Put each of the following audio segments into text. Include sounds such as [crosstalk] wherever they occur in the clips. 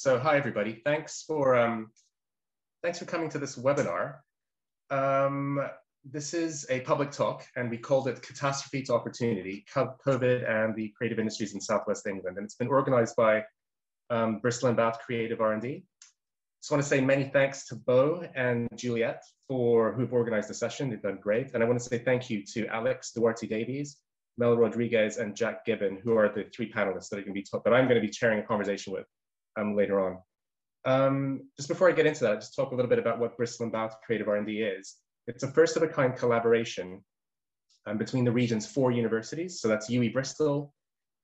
So hi everybody. Thanks for um, thanks for coming to this webinar. Um, this is a public talk, and we called it "Catastrophe to Opportunity: COVID and the Creative Industries in Southwest England." And it's been organised by um, Bristol and Bath Creative R&D. Just want to say many thanks to Bo and Juliet for who've organised the session. They've done great, and I want to say thank you to Alex Duarte Davies, Mel Rodrigues, and Jack Gibbon, who are the three panelists that are going to be that I'm going to be chairing a conversation with um, later on. Um, just before I get into that, just talk a little bit about what Bristol and Bath Creative R&D is. It's a first of a kind collaboration um, between the region's four universities. So that's UWE Bristol,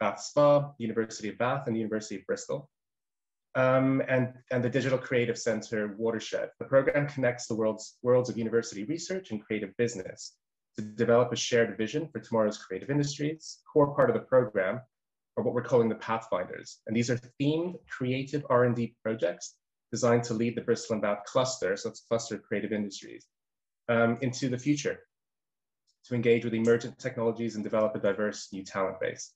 Bath Spa, University of Bath, and the University of Bristol. Um, and, and the Digital Creative Center Watershed. The program connects the world's worlds of university research and creative business to develop a shared vision for tomorrow's creative industries. Core part of the program are what we're calling the Pathfinders. And these are themed creative R&D projects designed to lead the Bristol and Bath cluster, so it's cluster of creative industries, um, into the future to engage with emergent technologies and develop a diverse new talent base.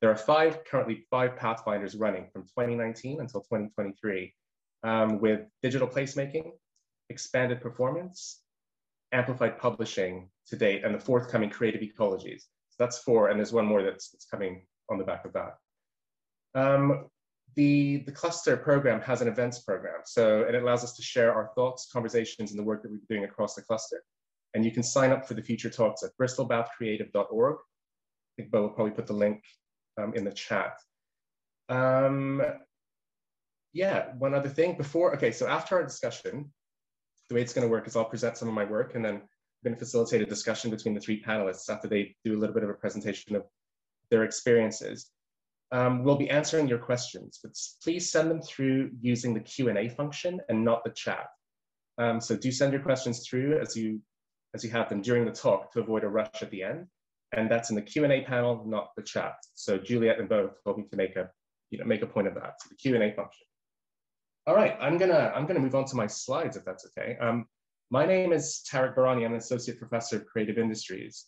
There are five, currently five Pathfinders running from 2019 until 2023 um, with digital placemaking, expanded performance, amplified publishing to date, and the forthcoming creative ecologies. So that's four, and there's one more that's, that's coming on the back of that. Um, the, the cluster program has an events program, so it allows us to share our thoughts, conversations, and the work that we're doing across the cluster. And you can sign up for the future talks at bristolbathcreative.org. I think Bo will probably put the link um, in the chat. Um, yeah, one other thing before, okay, so after our discussion, the way it's gonna work is I'll present some of my work and then I'm gonna facilitate a discussion between the three panelists after they do a little bit of a presentation of their experiences. Um, we'll be answering your questions, but please send them through using the Q&A function and not the chat. Um, so do send your questions through as you, as you have them during the talk to avoid a rush at the end. And that's in the Q&A panel, not the chat. So Juliet and both told me to make a, you know, make a point of that, so the Q&A function. All right, I'm gonna, I'm gonna move on to my slides if that's okay. Um, my name is Tarek Virani, I'm an associate professor of creative industries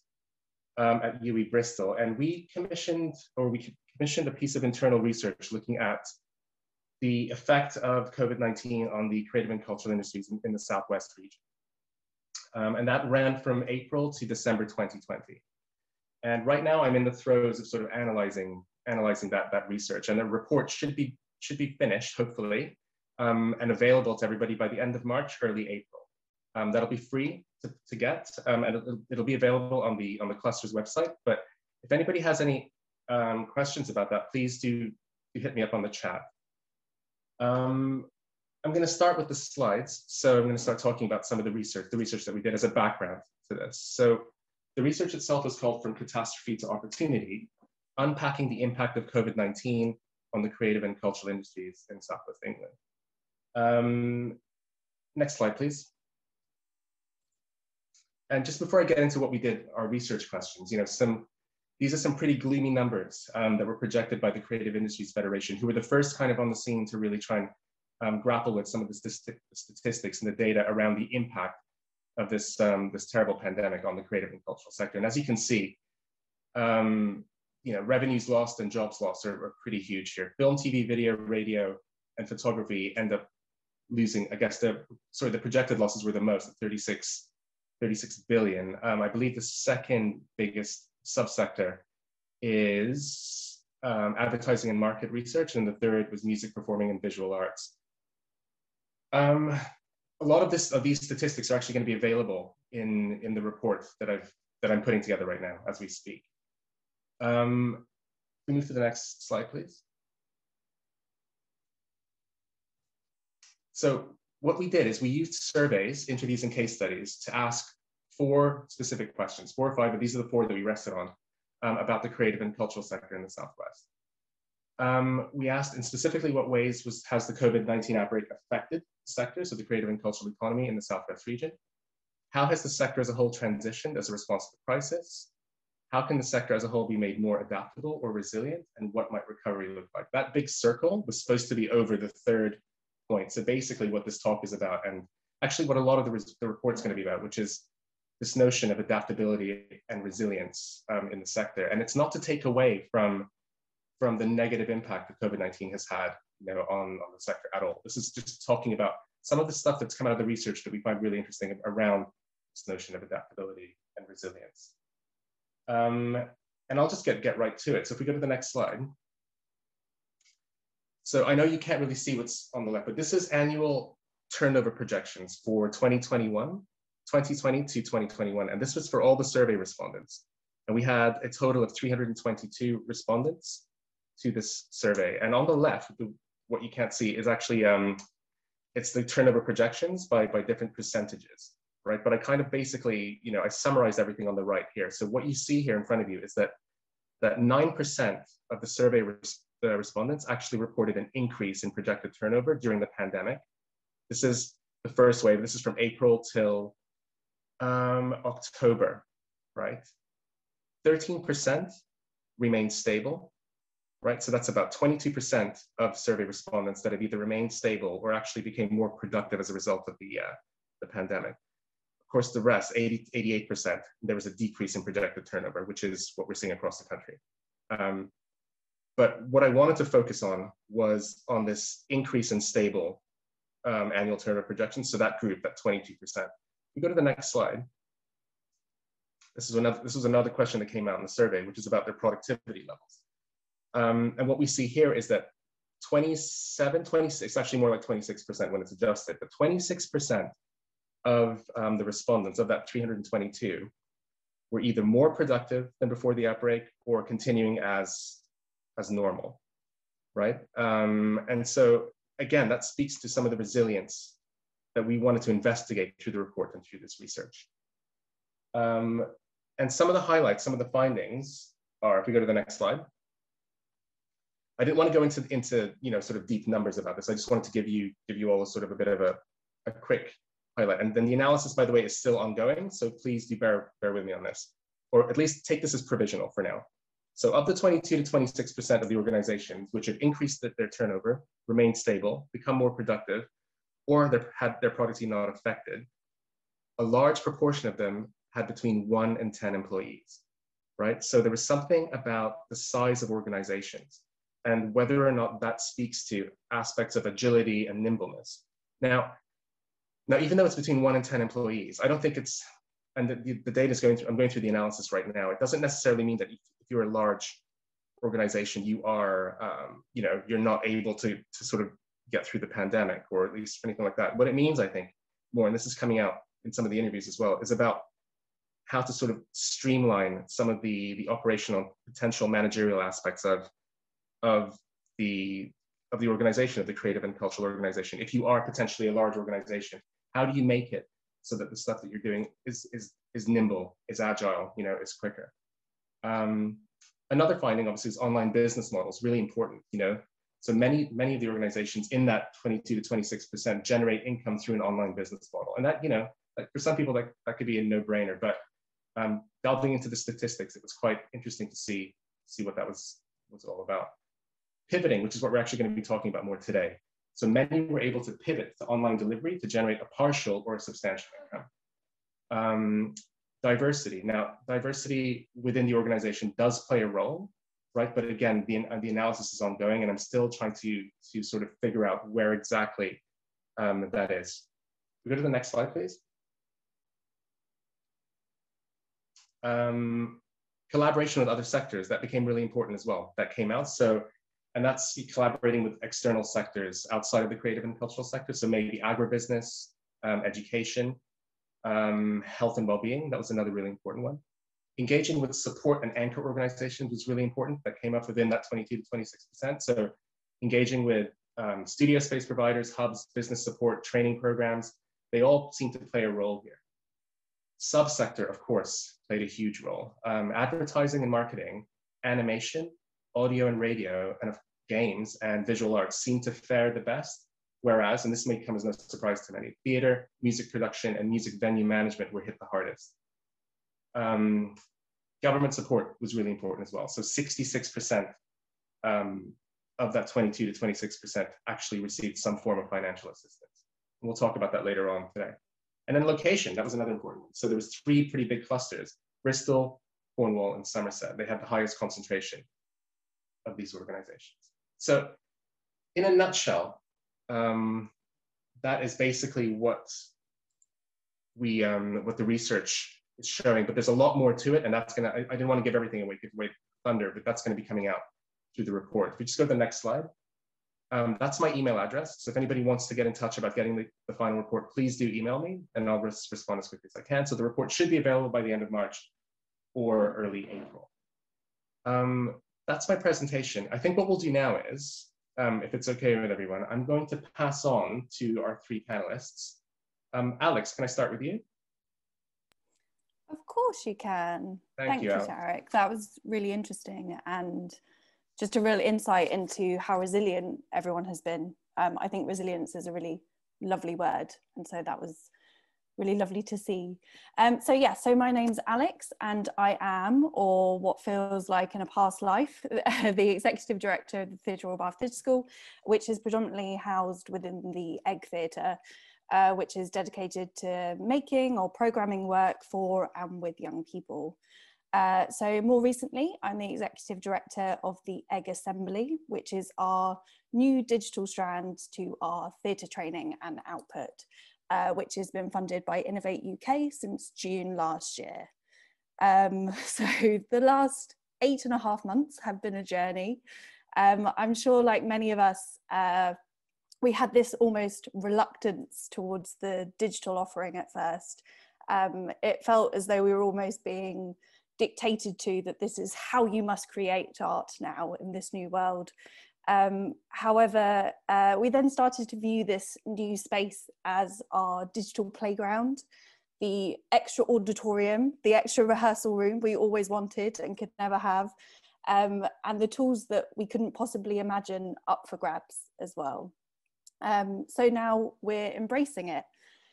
um, at UWE Bristol, and we commissioned, or we commissioned a piece of internal research looking at the effect of COVID-19 on the creative and cultural industries in, in the Southwest region. Um, and that ran from April to December 2020. And right now I'm in the throes of sort of analyzing, analyzing that, that research and the report should be, should be finished, hopefully, um, and available to everybody by the end of March, early April. Um, that'll be free to, to get, um, and it'll, it'll, be available on the on the cluster's website. But if anybody has any um, questions about that, please do, do, hit me up on the chat. Um, I'm going to start with the slides. So I'm going to start talking about some of the research, the research that we did as a background to this. So the research itself is called From Catastrophe to Opportunity, unpacking the impact of COVID-19 on the creative and cultural industries in Southwest England. Um, next slide, please. And just before I get into what we did, our research questions, you know, some these are some pretty gloomy numbers um, that were projected by the Creative Industries Federation, who were the first kind of on the scene to really try and um, grapple with some of the statistics and the data around the impact of this, um, this terrible pandemic on the creative and cultural sector. And as you can see, um, you know, revenues lost and jobs lost are, are, pretty huge here. Film, TV, video, radio, and photography end up losing, I guess the, sorry, the projected losses were the most, 36 36 billion. Um, I believe the second biggest subsector is um, advertising and market research, and the third was music, performing, and visual arts. Um, a lot of this of these statistics are actually going to be available in in the report that I've that I'm putting together right now as we speak. Um, we move to the next slide, please. So what we did is we used surveys, interviews, and case studies to ask four specific questions, four or five, but these are the four that we rested on um, about the creative and cultural sector in the Southwest. Um, we asked in specifically what ways was, has the COVID-19 outbreak affected the sector, so the creative and cultural economy in the Southwest region? How has the sector as a whole transitioned as a response to the crisis? How can the sector as a whole be made more adaptable or resilient? And what might recovery look like? That big circle was supposed to be over the third point. So basically what this talk is about, and actually what a lot of the, the report's gonna be about, which is this notion of adaptability and resilience um, in the sector. And it's not to take away from, from the negative impact that COVID-19 has had you know, on, on the sector at all. This is just talking about some of the stuff that's come out of the research that we find really interesting around this notion of adaptability and resilience. Um, and I'll just get, get right to it. So if we go to the next slide. So I know you can't really see what's on the left, but this is annual turnover projections for 2021, 2020 to 2021. And this was for all the survey respondents. And we had a total of 322 respondents to this survey. And on the left, the, what you can't see is actually, um, it's the turnover projections by, by different percentages, right? But I kind of basically, you know, I summarized everything on the right here. So what you see here in front of you is that that 9% of the survey res the respondents actually reported an increase in projected turnover during the pandemic. This is the first wave. This is from April till um, October, right? 13% remained stable, right? So that's about 22% of survey respondents that have either remained stable or actually became more productive as a result of the, uh, the pandemic. Of course, the rest, 80, 88%, there was a decrease in projected turnover, which is what we're seeing across the country. Um, but what I wanted to focus on was on this increase in stable um, annual turnover projections. So that group, that 22%. We go to the next slide. This is another, this was another question that came out in the survey, which is about their productivity levels. Um, and what we see here is that 27, 26, actually more like 26% when it's adjusted, but 26% of um, the respondents of that 322 were either more productive than before the outbreak or continuing as, as normal, right? Um, and so again, that speaks to some of the resilience that we wanted to investigate through the report and through this research. Um, and some of the highlights, some of the findings are, if we go to the next slide, I didn't want to go into, into you know, sort of deep numbers about this. I just wanted to give you, give you all a sort of a bit of a, a quick highlight. And then the analysis, by the way, is still ongoing. So please do bear, bear with me on this, or at least take this as provisional for now. So of the 22 to 26% of the organizations which have increased their turnover, remained stable, become more productive, or had their productivity not affected, a large proportion of them had between one and 10 employees, right? So there was something about the size of organizations and whether or not that speaks to aspects of agility and nimbleness. Now, now even though it's between one and 10 employees, I don't think it's, and the, the data is going through, I'm going through the analysis right now. It doesn't necessarily mean that if, you're a large organization, you are, um, you know, you're not able to, to sort of get through the pandemic or at least anything like that. What it means, I think, more, and this is coming out in some of the interviews as well, is about how to sort of streamline some of the, the operational potential managerial aspects of, of the of the organization, of the creative and cultural organization. If you are potentially a large organization, how do you make it so that the stuff that you're doing is is is nimble, is agile, you know, is quicker. Um, another finding, obviously, is online business models, really important, you know. So many, many of the organizations in that 22 to 26% generate income through an online business model. And that, you know, like for some people, that, that could be a no-brainer, but um, delving into the statistics, it was quite interesting to see, see what that was, was all about. Pivoting, which is what we're actually going to be talking about more today. So many were able to pivot to online delivery to generate a partial or a substantial income. Um, diversity. Now, diversity within the organization does play a role, right? But again, the, the analysis is ongoing and I'm still trying to, to sort of figure out where exactly um, that is. We go to the next slide, please. um, collaboration with other sectors that became really important as well that came out so and that's collaborating with external sectors outside of the creative and cultural sector. So maybe agribusiness um, education um, health and well-being that was another really important one. Engaging with support and anchor organizations was really important. That came up within that 22 to 26 percent. So engaging with um, studio space providers hubs business support training programs they all seem to play a role here. Subsector of course played a huge role. Um, advertising and marketing, animation, audio and radio, and games and visual arts seem to fare the best. Whereas, and this may come as no surprise to many, theater, music production, and music venue management were hit the hardest. Um, government support was really important as well. So 66% um, of that 22 to 26% actually received some form of financial assistance. And we'll talk about that later on today. And then location, that was another important one. So there was three pretty big clusters, Bristol, Cornwall, and Somerset. They had the highest concentration of these organizations. So in a nutshell, um, that is basically what we um, what the research is showing. But there's a lot more to it, and that's gonna. I, I didn't want to give everything away, give away thunder, but that's going to be coming out through the report. If we just go to the next slide. Um, that's my email address. So if anybody wants to get in touch about getting the, the final report, please do email me and I'll res respond as quickly as I can. So the report should be available by the end of March or early April. Um, that's my presentation. I think what we'll do now is, um, if it's okay with everyone, I'm going to pass on to our three panelists. Um, Alex, can I start with you? Of course you can. Thank, Thank you, you, Tarek. That was really interesting and just a real insight into how resilient everyone has been. Um, I think resilience is a really lovely word. And so that was really lovely to see. Um, so yeah, so my name's Alex and I am, or what feels like in a past life, [laughs] the Executive Director of the Theatre Royal Bath Theatre School, which is predominantly housed within the Egg Theatre, uh, which is dedicated to making or programming work for and with young people. Uh, so more recently, I'm the executive director of the Egg Assembly, which is our new digital strand to our theatre training and output, uh, which has been funded by Innovate UK since June last year. Um, [laughs] so the last eight and a half months have been a journey. Um, I'm sure like many of us, uh, we had this almost reluctance towards the digital offering at first. Um, it felt as though we were almost being dictated to that this is how you must create art now in this new world. Um, however, uh, we then started to view this new space as our digital playground, the extra auditorium, the extra rehearsal room we always wanted and could never have, um, and the tools that we couldn't possibly imagine up for grabs as well. Um, so now we're embracing it.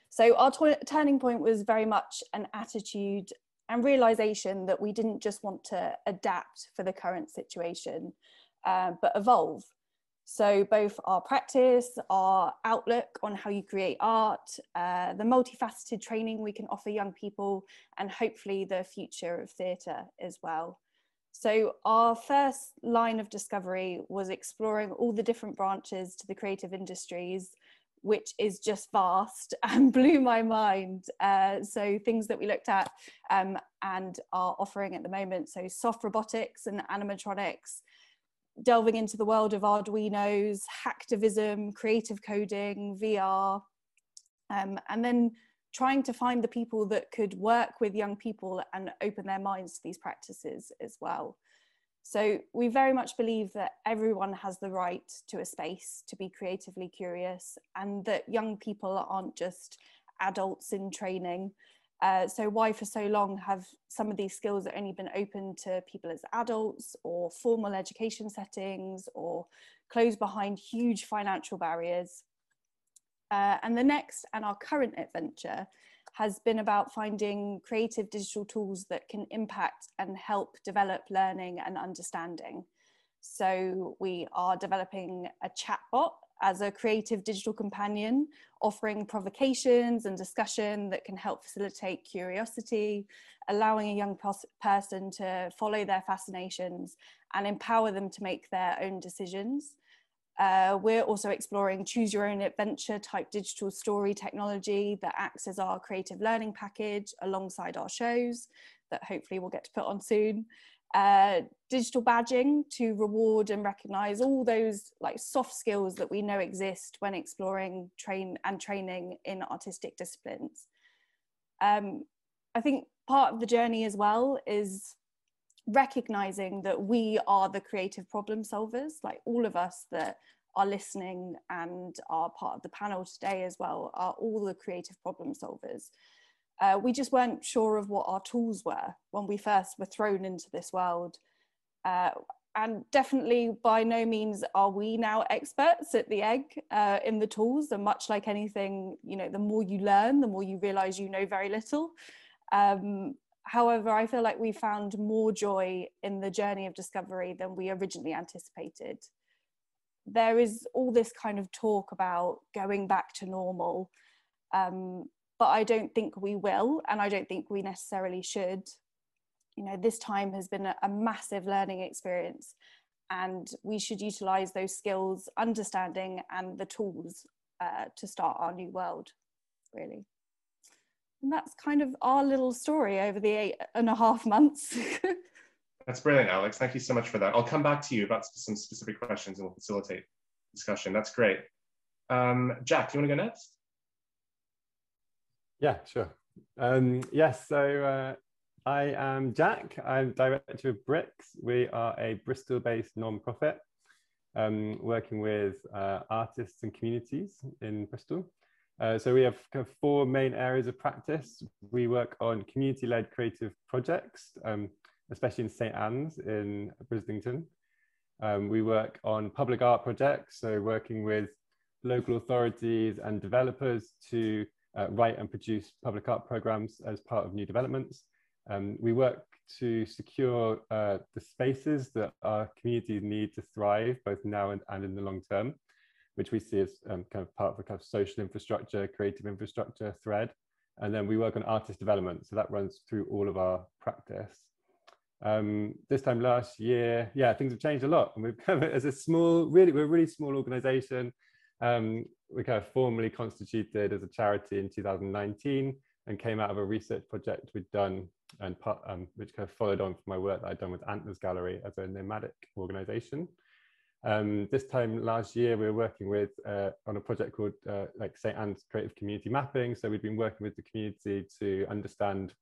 So our turning point was very much an attitude and realization that we didn't just want to adapt for the current situation, uh, but evolve. So both our practice, our outlook on how you create art, uh, the multifaceted training we can offer young people, and hopefully the future of theatre as well. So our first line of discovery was exploring all the different branches to the creative industries which is just vast [laughs] and blew my mind. Uh, so things that we looked at um, and are offering at the moment. So soft robotics and animatronics, delving into the world of Arduinos, hacktivism, creative coding, VR, um, and then trying to find the people that could work with young people and open their minds to these practices as well. So we very much believe that everyone has the right to a space to be creatively curious and that young people aren't just adults in training. Uh, so why for so long have some of these skills only been open to people as adults or formal education settings or closed behind huge financial barriers? Uh, and the next and our current adventure has been about finding creative digital tools that can impact and help develop learning and understanding. So we are developing a chatbot as a creative digital companion, offering provocations and discussion that can help facilitate curiosity, allowing a young person to follow their fascinations and empower them to make their own decisions. Uh, we're also exploring choose your own adventure type digital story technology that acts as our creative learning package alongside our shows that hopefully we'll get to put on soon. Uh, digital badging to reward and recognize all those like soft skills that we know exist when exploring train and training in artistic disciplines. Um, I think part of the journey as well is recognizing that we are the creative problem solvers, like all of us that are listening and are part of the panel today as well, are all the creative problem solvers. Uh, we just weren't sure of what our tools were when we first were thrown into this world. Uh, and definitely by no means are we now experts at the egg uh, in the tools and much like anything you know the more you learn the more you realize you know very little um, however, I feel like we found more joy in the journey of discovery than we originally anticipated. There is all this kind of talk about going back to normal, um, but I don't think we will, and I don't think we necessarily should. You know, this time has been a, a massive learning experience, and we should utilize those skills, understanding, and the tools uh, to start our new world, really. And that's kind of our little story over the eight and a half months. [laughs] that's brilliant, Alex. Thank you so much for that. I'll come back to you about some specific questions and we'll facilitate discussion. That's great. Um, Jack, do you want to go next? Yeah, sure. Um, yes, so uh, I am Jack. I'm director of Bricks. We are a Bristol-based non-profit um, working with uh, artists and communities in Bristol. Uh, so we have kind of four main areas of practice. We work on community-led creative projects, um, especially in St Anne's in Brislington. Um, we work on public art projects, so working with local authorities and developers to uh, write and produce public art programs as part of new developments. Um, we work to secure uh, the spaces that our communities need to thrive both now and, and in the long term, which we see as um, kind of part of a kind of social infrastructure, creative infrastructure thread. And then we work on artist development. So that runs through all of our practice. Um, this time last year, yeah, things have changed a lot. And we've come [laughs] as a small, really, we're a really small organization. Um, we kind of formally constituted as a charity in 2019 and came out of a research project we'd done and um, which kind of followed on from my work that I'd done with Antlers Gallery as a nomadic organization. Um, this time last year, we were working with uh, on a project called uh, like St. Anne's Creative Community Mapping. So we've been working with the community to understand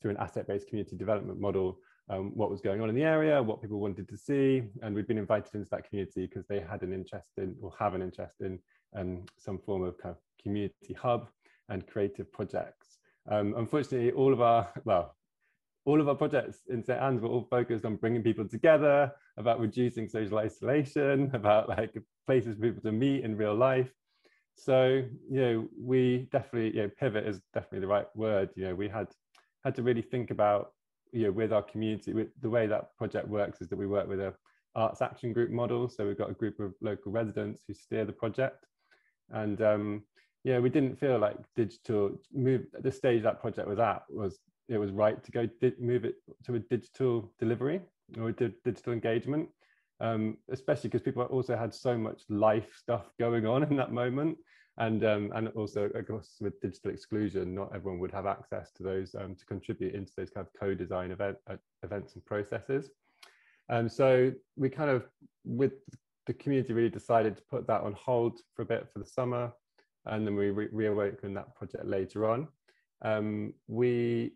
through an asset-based community development model um, what was going on in the area, what people wanted to see, and we've been invited into that community because they had an interest in or have an interest in um, some form of kind of community hub and creative projects. Um, unfortunately, all of our, [laughs] well, all of our projects in St. Anne's were all focused on bringing people together, about reducing social isolation, [laughs] about like places for people to meet in real life. So, you know, we definitely, you know, pivot is definitely the right word. You know, we had had to really think about, you know, with our community, with the way that project works is that we work with a arts action group model. So we've got a group of local residents who steer the project. And um, yeah, we didn't feel like digital move at the stage that project was at was it was right to go move it to a digital delivery or a digital engagement, um, especially because people also had so much life stuff going on in that moment. And, um, and also, of course, with digital exclusion, not everyone would have access to those um, to contribute into those kind of co-design event, uh, events and processes. Um, so we kind of, with the community really decided to put that on hold for a bit for the summer, and then we re reawakened that project later on. Um, we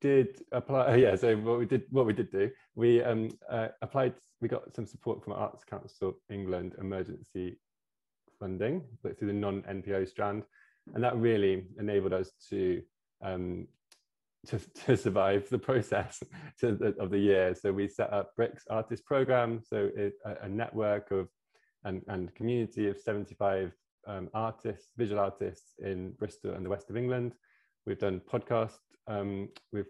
did apply, [laughs] yeah, so what we did, what we did do, we um, uh, applied, we got some support from Arts Council England emergency funding, but through the non-NPO strand, and that really enabled us to um, to, [laughs] to survive the process the, of the year. So we set up Bricks Artist Program, so it, a, a, network of and, and community of 75 um, artists, visual artists in Bristol and the west of England. We've done podcasts, um, we've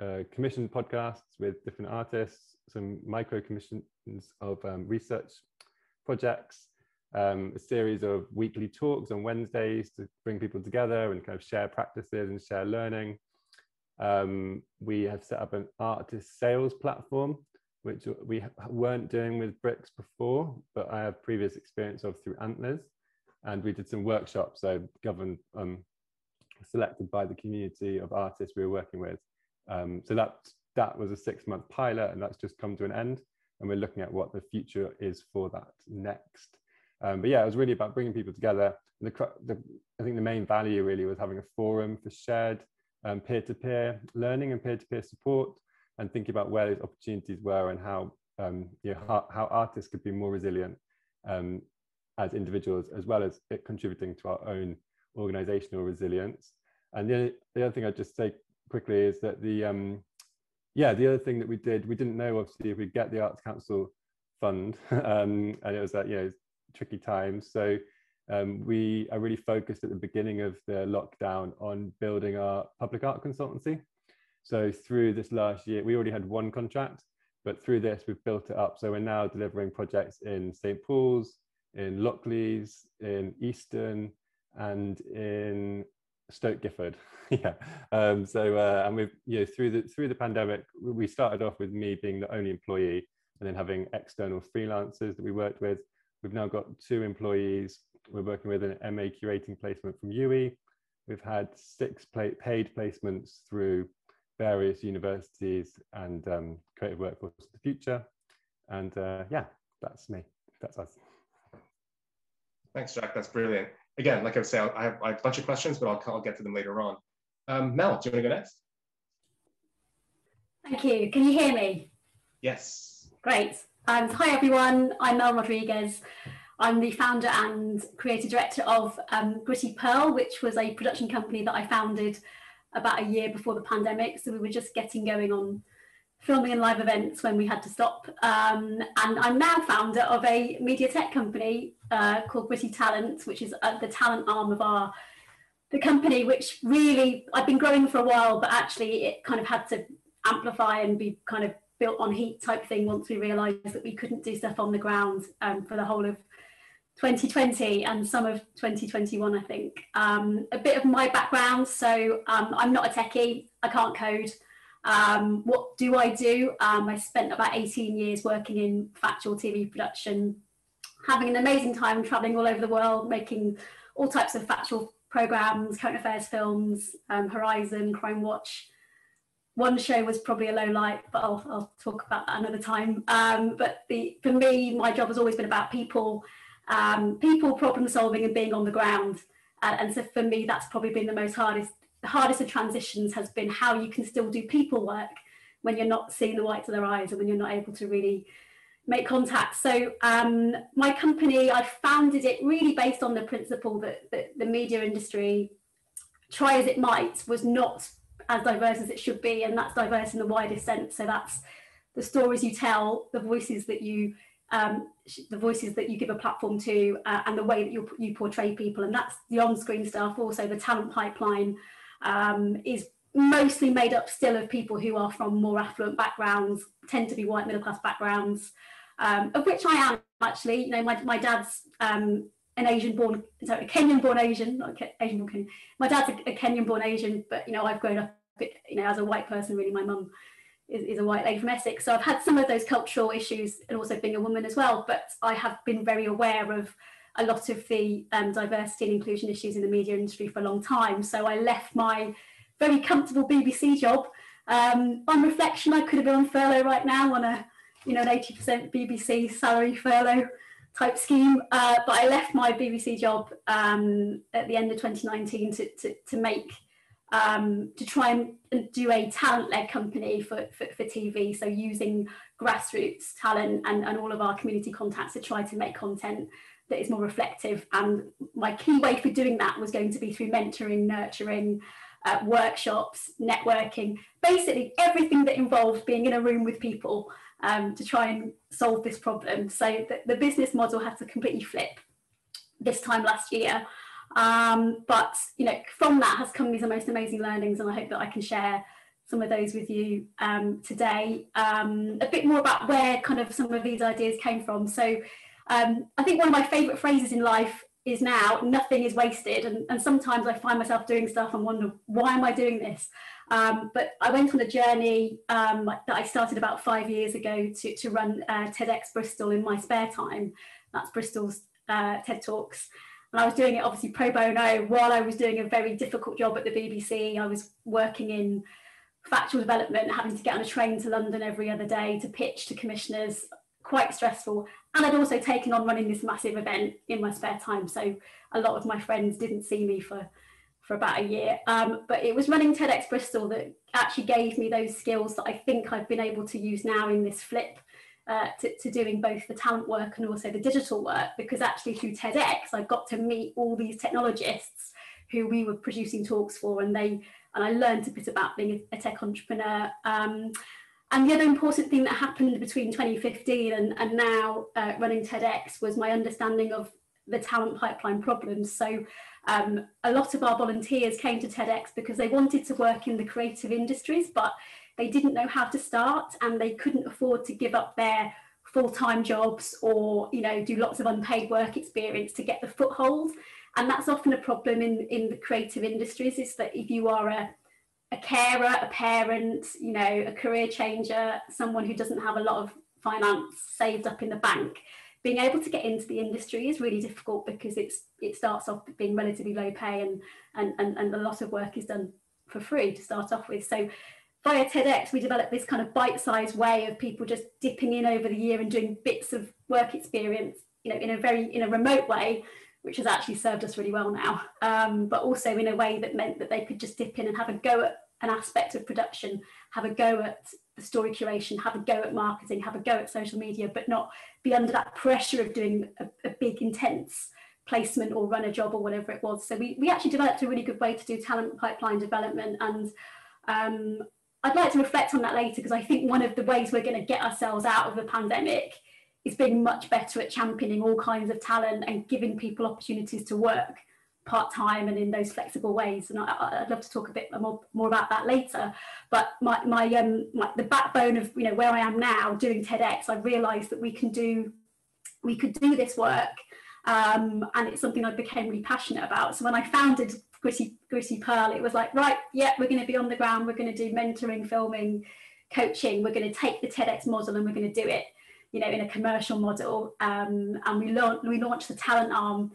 uh, commissioned podcasts with different artists, some micro commissions of um, research projects, um, a series of weekly talks on Wednesdays to bring people together and kind of share practices and share learning. Um, we have set up an artist sales platform, which we weren't doing with Bricks before, but I have previous experience of through Antlers. And we did some workshops, so governed, um, selected by the community of artists we were working with. Um, so that, that was a six month pilot and that's just come to an end. And we're looking at what the future is for that next. Um, but yeah, it was really about bringing people together. The, the, I think the main value really was having a forum for shared um, peer-to-peer learning and peer-to-peer support and thinking about where those opportunities were and how um, you know, how, how, artists could be more resilient um, as individuals as well as it contributing to our own organizational resilience. And the, the other thing i'd just say quickly is that the um, yeah the other thing that we did we didn't know obviously if we'd get the arts council fund [laughs] um, and it was that you know tricky times. So um, we are really focused at the beginning of the lockdown on building our public art consultancy. So through this last year, we already had one contract, but through this, we've built it up. So we're now delivering projects in St. Paul's, in Lockleaze, in Easton, and in Stoke Gifford. [laughs] yeah. Um, so uh, and we've you know through the through the pandemic, we started off with me being the only employee, and then having external freelancers that we worked with. We've now got two employees. We're working with an MA curating placement from UWE. We've had six paid placements through various universities and um, creative workforce of the future. And uh, yeah, that's me. That's us. Thanks, Jack. That's brilliant. Again, like I was saying, I have, I have a bunch of questions, but I'll, I'll get to them later on. Um, Mel, do you want to go next? Thank you. Can you hear me? Yes. Great. Um, hi, everyone. I'm Mel Rodrigues. I'm the founder and creative director of um, Gritty Pearl, which was a production company that I founded about a year before the pandemic. So we were just getting going on filming and live events when we had to stop. Um, and I'm now founder of a media tech company uh, called Gritty Talent, which is uh, the talent arm of our the company, which really I've been growing for a while, but actually it kind of had to amplify and be kind of built on heat type thing once we realised that we couldn't do stuff on the ground um, for the whole of 2020 and some of 2021, I think. Um, a bit of my background. So um, I'm not a techie, I can't code. Um, what do I do? Um, I spent about 18 years working in factual TV production, having an amazing time traveling all over the world, making all types of factual programs, current affairs films, um, Horizon, Crime Watch. One show was probably a low light, but I'll, I'll talk about that another time. Um, but the, for me, my job has always been about people um, people problem solving and being on the ground. Uh, and so for me, that's probably been the most hardest, the hardest of transitions has been how you can still do people work when you're not seeing the whites of their eyes and when you're not able to really make contact. So um, my company, I founded it really based on the principle that, that the media industry, try as it might, was not as diverse as it should be. And that's diverse in the widest sense. So that's the stories you tell, the voices that you um, the voices that you give a platform to uh, and the way that you, you portray people. And that's the on-screen stuff. Also the talent pipeline um, is mostly made up still of people who are from more affluent backgrounds, tend to be white middle class backgrounds, um, of which I am actually. You know, my, my dad's um, an Asian born, sorry, a Kenyan born Asian, not Asian born Kenyan. My dad's a, a Kenyan born Asian, but you know, I've grown up, you know, as a white person. Really, my mum is, is a white lady from Essex. So I've had some of those cultural issues and also being a woman as well, but I have been very aware of a lot of the um, diversity and inclusion issues in the media industry for a long time. So I left my very comfortable BBC job. Um, on reflection, I could have been on furlough right now on a, you know, an 80% BBC salary furlough type scheme. Uh, but I left my BBC job um, at the end of 2019 to, to, to make um, to try and do a talent-led company for, for, for, TV. So using grassroots talent and, and all of our community contacts to try to make content that is more reflective. And my key way for doing that was going to be through mentoring, nurturing, uh, workshops, networking, basically everything that involved being in a room with people um, to try and solve this problem. So the, the business model had to completely flip this time last year. Um, but you know, from that has come these most amazing learnings, and I hope that I can share some of those with you um, today. Um, a bit more about where kind of some of these ideas came from. So um, I think one of my favourite phrases in life is now nothing is wasted and, and, sometimes I find myself doing stuff and wonder why am I doing this um, but I went on a journey um, that I started about five years ago to, to run uh, TEDx Bristol in my spare time that's Bristol's uh, TED Talks and I was doing it obviously pro bono while I was doing a very difficult job at the BBC. I was working in factual development, having to get on a train to London every other day to pitch to commissioners, quite stressful. And I'd also taken on running this massive event in my spare time. So a lot of my friends didn't see me for, for about a year. Um, but it was running TEDx Bristol that actually gave me those skills that I think I've been able to use now in this flip uh, to, to, doing both the talent work and also the digital work because actually through TEDx I got to meet all these technologists who we were producing talks for and they and I learned a bit about being a, a tech entrepreneur. Um, and the other important thing that happened between 2015 and, and now uh, running TEDx was my understanding of the talent pipeline problems. So um, a lot of our volunteers came to TEDx because they wanted to work in the creative industries, but they didn't know how to start and they couldn't afford to give up their full-time jobs or you know do lots of unpaid work experience to get the foothold and that's often a problem in in the creative industries is that if you are a a carer a parent you know a career changer someone who doesn't have a lot of finance saved up in the bank, being able to get into the industry is really difficult because it's it starts off being relatively low pay and and and, and a lot of work is done for free to start off with. So via TEDx, we developed this kind of bite-sized way of people just dipping in over the year and doing bits of work experience, you know, in a very in a remote way, which has actually served us really well now. Um, but also in a way that meant that they could just dip in and have a go at an aspect of production, have a go at the story curation, have a go at marketing, have a go at social media, but not be under that pressure of doing a, a big, intense placement or run a job or whatever it was. So we, we actually developed a really good way to do talent pipeline development. And um, I'd like to reflect on that later because I think one of the ways we're going to get ourselves out of the pandemic is being much better at championing all kinds of talent and giving people opportunities to work part-time and in those flexible ways. And I, would love to talk a bit more, more about that later. But my, my, um, my the backbone of you know where I am now doing TEDx I realized that we can do we could do this work um, and it's something I became really passionate about. So when I founded Gritty, Gritty Pearl it was like right yeah we're going to be on the ground we're going to do mentoring filming coaching we're going to take the TEDx model and we're going to do it you know in a commercial model um, and we, launched we launched the talent arm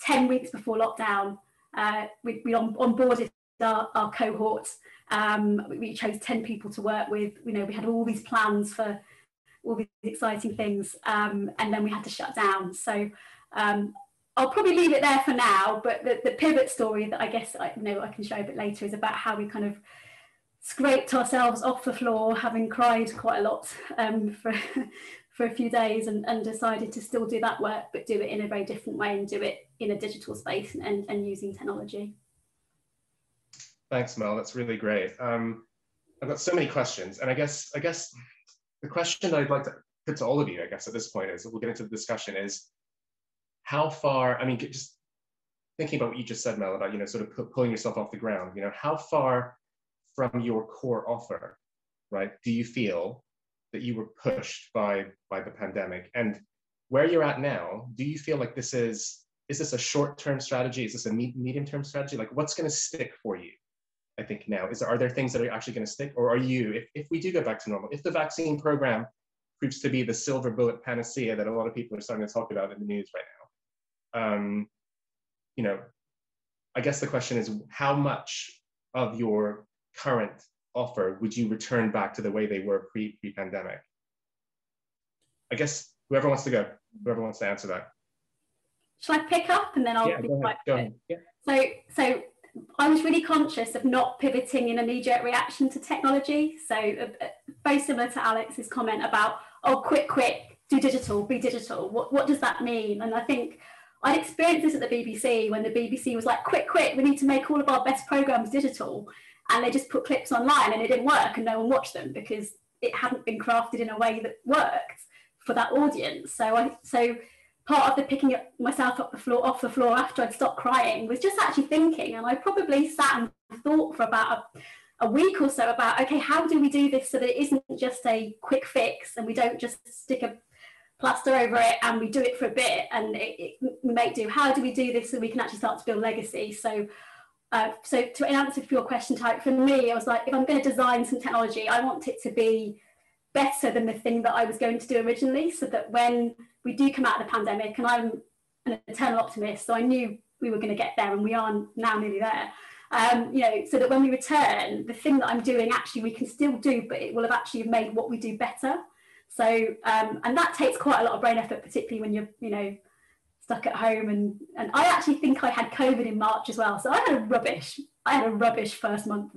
10 weeks before lockdown, uh, we, we on, onboarded our, our cohort. Um, we chose 10 people to work with. You know, we had all these plans for all these exciting things, um, and then we had to shut down. So um, I'll probably leave it there for now. But the, the pivot story that I guess I know I can show a bit later is about how we kind of scraped ourselves off the floor, having cried quite a lot um, for [laughs] for a few days and, and decided to still do that work, but do it in a very different way and do it in a digital space and, and using technology. Thanks, Mel. That's really great. Um, I've got so many questions, and I guess I guess the question that I'd like to put to all of you, I guess at this point is we'll get into the discussion is how far. I mean, just thinking about what you just said, Mel, about you know sort of pulling yourself off the ground. You know, how far from your core offer, right? Do you feel that you were pushed by by the pandemic and where you're at now do you feel like this is is this a short-term strategy is this a medium-term strategy like what's going to stick for you i think now is are there things that are actually going to stick or are you if, if we do go back to normal if the vaccine program proves to be the silver bullet panacea that a lot of people are starting to talk about in the news right now um, you know i guess the question is how much of your current offer would you return back to the way they were pre pre pandemic? I guess whoever wants to go, whoever wants to answer that. Shall I pick up and then I'll yeah, be go ahead, go ahead. Yeah. So so I was really conscious of not pivoting in a knee-jerk reaction to technology. So uh, uh, very similar to Alex's comment about oh quick quick do digital be digital. What what does that mean? And I think I'd experienced this at the BBC when the BBC was like quick quick we need to make all of our best programs digital and they just put clips online and it didn't work and no one watched them because it hadn't been crafted in a way that worked for that audience. So I so part of the picking up myself up the floor off the floor after I'd stopped crying was just actually thinking and I probably sat and thought for about a, a week or so about okay how do we do this so that it isn't just a quick fix and we don't just stick a plaster over it and we do it for a bit and it, it may do how do we do this so we can actually start to build legacy so uh, so to answer your question type, for me, I was like, if I'm going to design some technology, I want it to be better than the thing that I was going to do originally, so that when we do come out of the pandemic, and I'm an eternal optimist, so I knew we were going to get there, and we are now nearly there. Um, you know, so that when we return, the thing that I'm doing actually we can still do, but it will have actually made what we do better. So, um, and that takes quite a lot of brain effort, particularly when you're, you know, stuck at home and and I actually think I had COVID in March as well. So I had a rubbish, I had a rubbish first month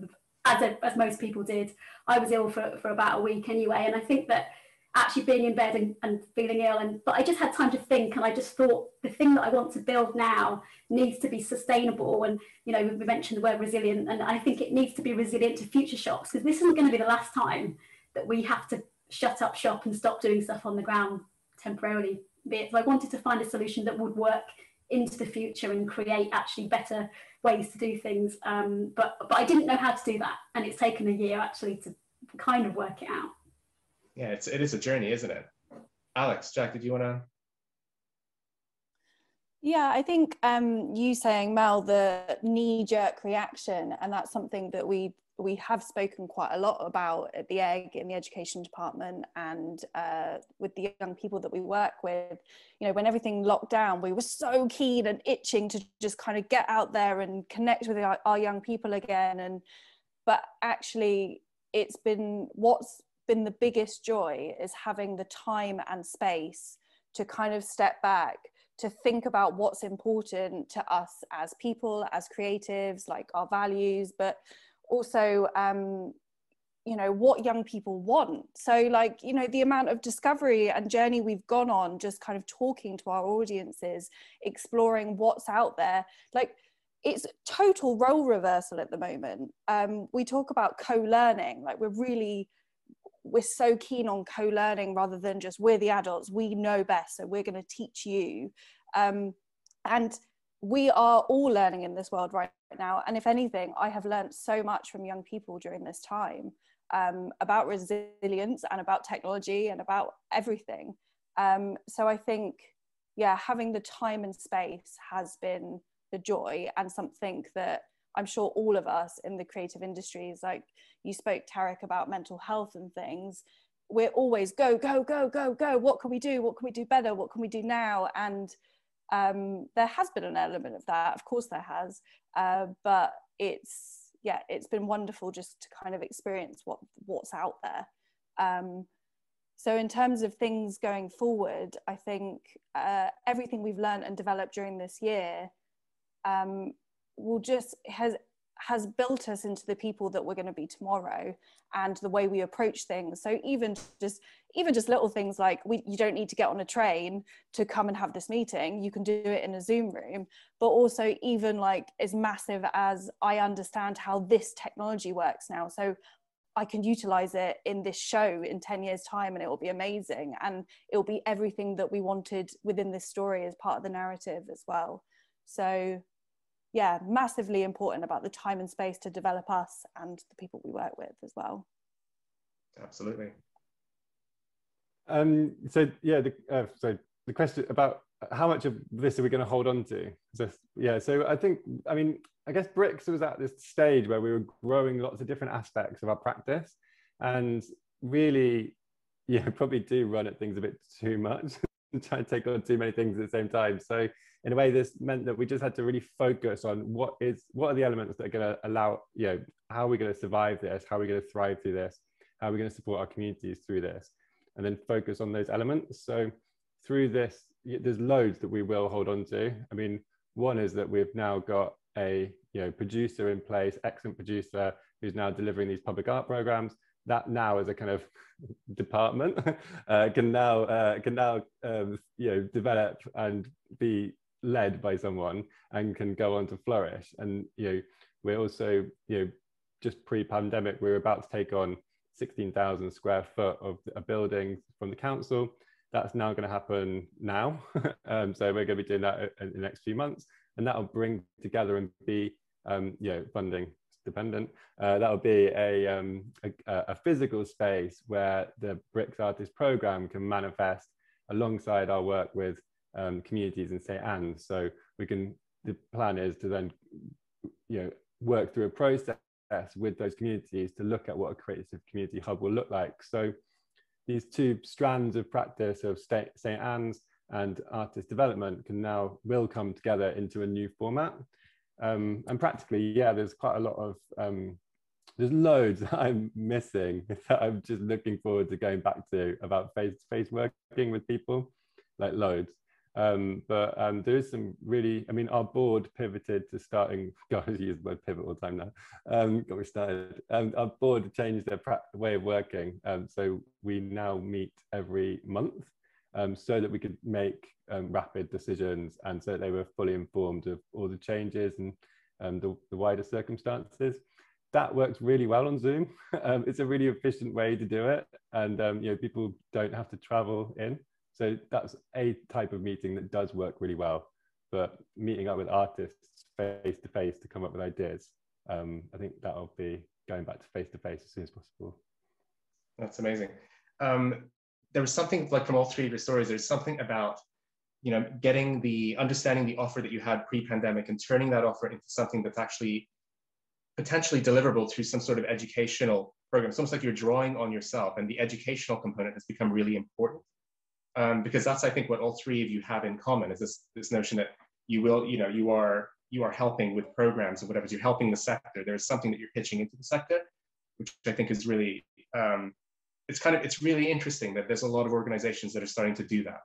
as a, as most people did. I was ill for, for about a week anyway. And I think that actually being in bed and, and feeling ill and but I just had time to think and I just thought the thing that I want to build now needs to be sustainable and you know we mentioned the word resilient and I think it needs to be resilient to future shocks because this isn't going to be the last time that we have to shut up shop and stop doing stuff on the ground temporarily bit. So I wanted to find a solution that would work into the future and create actually better ways to do things. Um, but but I didn't know how to do that, and it's taken a year actually to kind of work it out. Yeah, it's it is a journey, isn't it? Alex, Jack, did you want to? Yeah, I think um, you saying Mel the knee jerk reaction, and that's something that we we have spoken quite a lot about at the egg in the education department and uh, with the young people that we work with you know when everything locked down we were so keen and itching to just kind of get out there and connect with our, our young people again. And but actually it's been what's been the biggest joy is having the time and space to kind of step back to think about what's important to us as people as creatives like our values but also um, you know what young people want. So like you know the amount of discovery and journey we've gone on just kind of talking to our audiences exploring what's out there like it's total role reversal at the moment. Um, we talk about co-learning like we're really we're so keen on co-learning rather than just we're the adults we know best so we're going to teach you. Um, and we are all learning in this world right now and if anything i have learned so much from young people during this time um, about resilience and about technology and about everything. Um, so i think yeah having the time and space has been the joy and something that i'm sure all of us in the creative industries like you spoke tarek about mental health and things we're always go go go go go. What can we do? What can we do better? What can we do now? And um, there has been an element of that of course there has uh, but it's yeah it's been wonderful just to kind of experience what what's out there. Um, so in terms of things going forward i think uh, everything we've learned and developed during this year um, will just has has built us into the people that we're going to be tomorrow and the way we approach things. So even just even just little things like we, you don't need to get on a train to come and have this meeting. You can do it in a zoom room. But also even like as massive as i understand how this technology works now. So i can utilize it in this show in 10 years time and it will be amazing. And it will be everything that we wanted within this story as part of the narrative as well. So yeah, massively important about the time and space to develop us and the people we work with as well. Absolutely. Um, so yeah, the, uh, so the question about how much of this are we going to hold on to? So, yeah, so I think, I mean, I guess Bricks was at this stage where we were growing lots of different aspects of our practice and really, [laughs] yeah, probably do run at things a bit too much [laughs] and try and take on too many things at the same time. So in a way, this meant that we just had to really focus on what is what are the elements that are going to allow, you know, how are we going to survive this? How are we going to thrive through this? How are we going to support our communities through this? And then focus on those elements. So through this, there's loads that we will hold on to. I mean, one is that we've now got a you know producer in place, excellent producer who's now delivering these public art programs that now as a kind of [laughs] department [laughs] uh, can now uh, can now um, you know develop and be led by someone and can go on to flourish. And you know we're also you know just pre-pandemic we are about to take on 16,000 square foot of a building from the council. That's now going to happen now. [laughs] Um, so we're going to be doing that in the next few months. And that'll bring together and be um, you know funding dependent, uh, that'll be a, um, a, a, physical space where the Bricks Artist program can manifest alongside our work with um, communities in St. Anne's. So we can, the plan is to then, you know, work through a process with those communities to look at what a creative community hub will look like. So these two strands of practice of St. Anne's and artist development can now will come together into a new format. Um, and practically, yeah, there's quite a lot of, um, there's loads that I'm missing [laughs] that I'm just looking forward to going back to about face-to-face -face working with people, like loads. Um, but um, there is some really, I mean, our board pivoted to starting, [laughs] God, I use the word pivot all the time now, um, got me started. Um, our board changed their way of working. Um, so we now meet every month um, so that we could make um, rapid decisions and so they were fully informed of all the changes and the, the, wider circumstances. That works really well on Zoom. [laughs] It's a really efficient way to do it. And you know, people don't have to travel in. So that's a type of meeting that does work really well. But meeting up with artists face to face to come up with ideas, um, I think that'll be going back to face to face as soon as possible. That's amazing. Um, there was something like from all three of your stories, there's something about you know getting the understanding the offer that you had pre-pandemic and turning that offer into something that's actually potentially deliverable through some sort of educational program. It's almost like you're drawing on yourself, and the educational component has become really important um, because that's I think what all three of you have in common is this this notion that you will you know you are you are helping with programs or whatever. You're helping the sector. There's something that you're pitching into the sector, which I think is really um, it's kind of it's really interesting that there's a lot of organizations that are starting to do that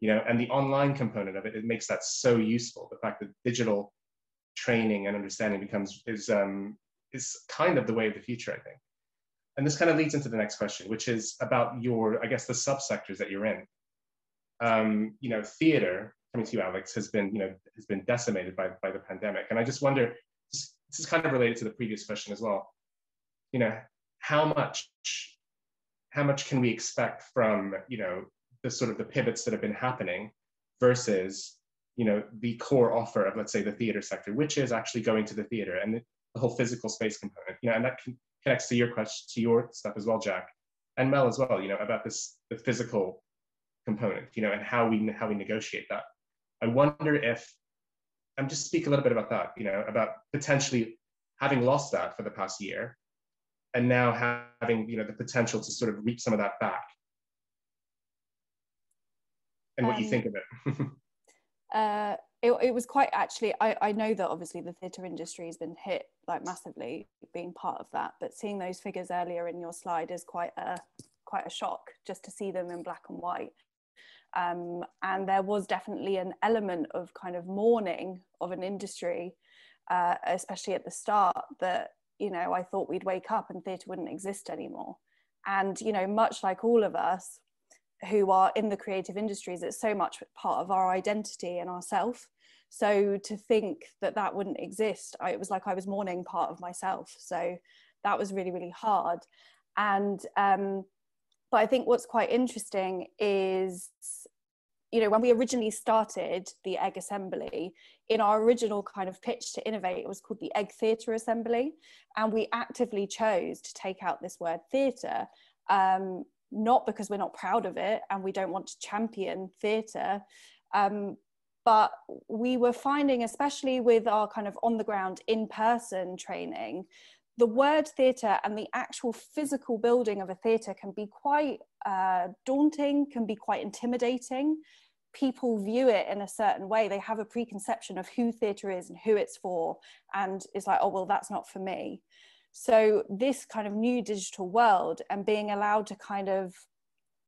you know and the online component of it it makes that so useful. The fact that digital training and understanding becomes is um is kind of the way of the future i think. And this kind of leads into the next question which is about your i guess the subsectors that you're in um you know theater coming to you alex has been you know has been decimated by by the pandemic. And i just wonder this is kind of related to the previous question as well. You know how much how much can we expect from you know the sort of the pivots that have been happening versus you know the core offer of let's say the theater sector which is actually going to the theater and the, whole physical space component? You know and that connects to your question to your stuff as well jack and mel as well you know about this the physical component you know and how we how we negotiate that. I wonder if i'm just speak a little bit about that you know about potentially having lost that for the past year and now having you know the potential to sort of reap some of that back. And what um, you think of it. [laughs] Uh, it, it was quite actually I, I know that obviously the theatre industry has been hit like massively being part of that but seeing those figures earlier in your slide is quite a quite a shock just to see them in black and white um, and there was definitely an element of kind of mourning of an industry uh, especially at the start that you know I thought we'd wake up and theatre wouldn't exist anymore. And you know much like all of us who are in the creative industries it's so much part of our identity and ourself. So to think that that wouldn't exist I, it was like i was mourning part of myself. So that was really really hard. And um, but i think what's quite interesting is you know when we originally started the egg assembly in our original kind of pitch to innovate it was called the egg theatre assembly. And we actively chose to take out this word theatre um, not because we're not proud of it and we don't want to champion theatre um, but we were finding especially with our kind of on the ground in person training the word theatre and the actual physical building of a theatre can be quite uh, daunting can be quite intimidating. People view it in a certain way. They have a preconception of who theatre is and who it's for and it's like oh well that's not for me. So this kind of new digital world and being allowed to kind of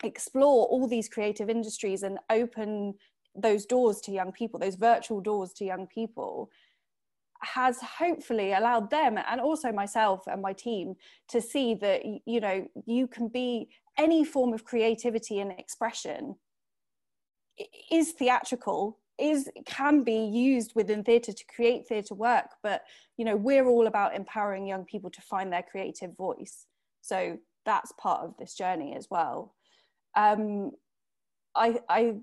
explore all these creative industries and open those doors to young people, those virtual doors to young people, has hopefully allowed them and also myself and my team to see that you know you can be any form of creativity and expression is theatrical is can be used within theatre to create theatre work but you know we're all about empowering young people to find their creative voice. So that's part of this journey as well. Um, I, I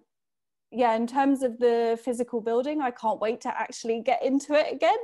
yeah in terms of the physical building i can't wait to actually get into it again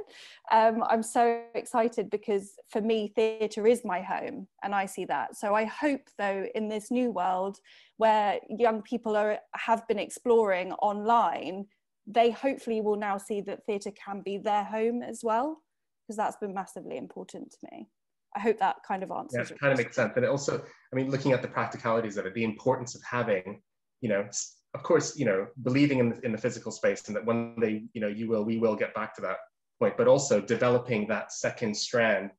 um, i'm so excited because for me theatre is my home and i see that so i hope though in this new world where young people are have been exploring online they hopefully will now see that theatre can be their home as well, because that's been massively important to me. I hope that kind of answers. Yeah, it kind of makes sense. And also, I mean, looking at the practicalities of it, the importance of having, you know, of course, you know, believing in the, in the physical space and that one day, you know, you will, we will get back to that point, but also developing that second strand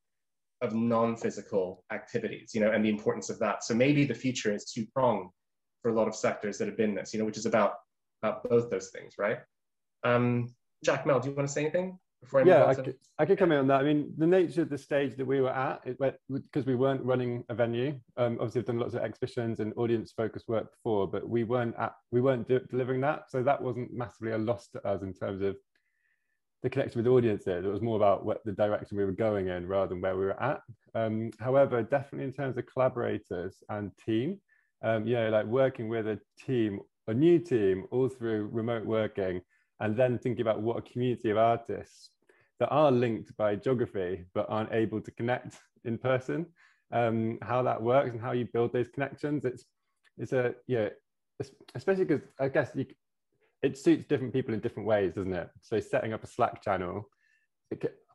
of non-physical activities, you know, and the importance of that. So maybe the future is two-pronged for a lot of sectors that have been this, you know, which is about, about both those things, right? Um, Jack Mel, do you want to say anything before I yeah, I could, I could come in on that. I mean, the nature of the stage that we were at, because we weren't running a venue. Um, obviously, we've done lots of exhibitions and audience-focused work before, but we weren't at, we weren't de delivering that, so that wasn't massively a loss to us in terms of the connection with audiences. It was more about what the direction we were going in rather than where we were at. Um, however, definitely in terms of collaborators and team, um, you know, like working with a team, a new team, all through remote working and then thinking about what a community of artists that are linked by geography but aren't able to connect in person um, how that works and how you build those connections it's it's a yeah especially because i guess you, it suits different people in different ways doesn't it so setting up a slack channel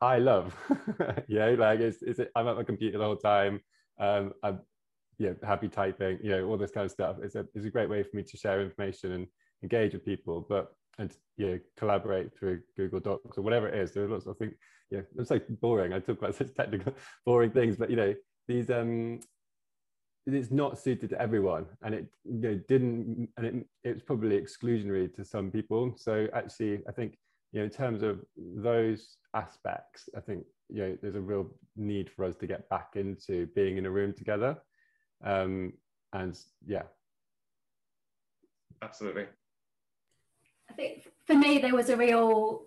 I love. [laughs] you know, like it's, it's I'm at my computer the whole time. Um, I'm yeah happy typing. You know, all this kind of stuff. It's a it's a great way for me to share information and engage with people. But and yeah, collaborate through Google Docs or whatever it is. There are lots of things. Yeah, I'm so boring. I talk about [laughs] such technical, boring things, but you know, these um, it's not suited to everyone, and it you know didn't, and it it's probably exclusionary to some people. So actually, I think you know, in terms of those aspects, I think you know there's a real need for us to get back into being in a room together, um, and yeah, absolutely. I think for me there was a real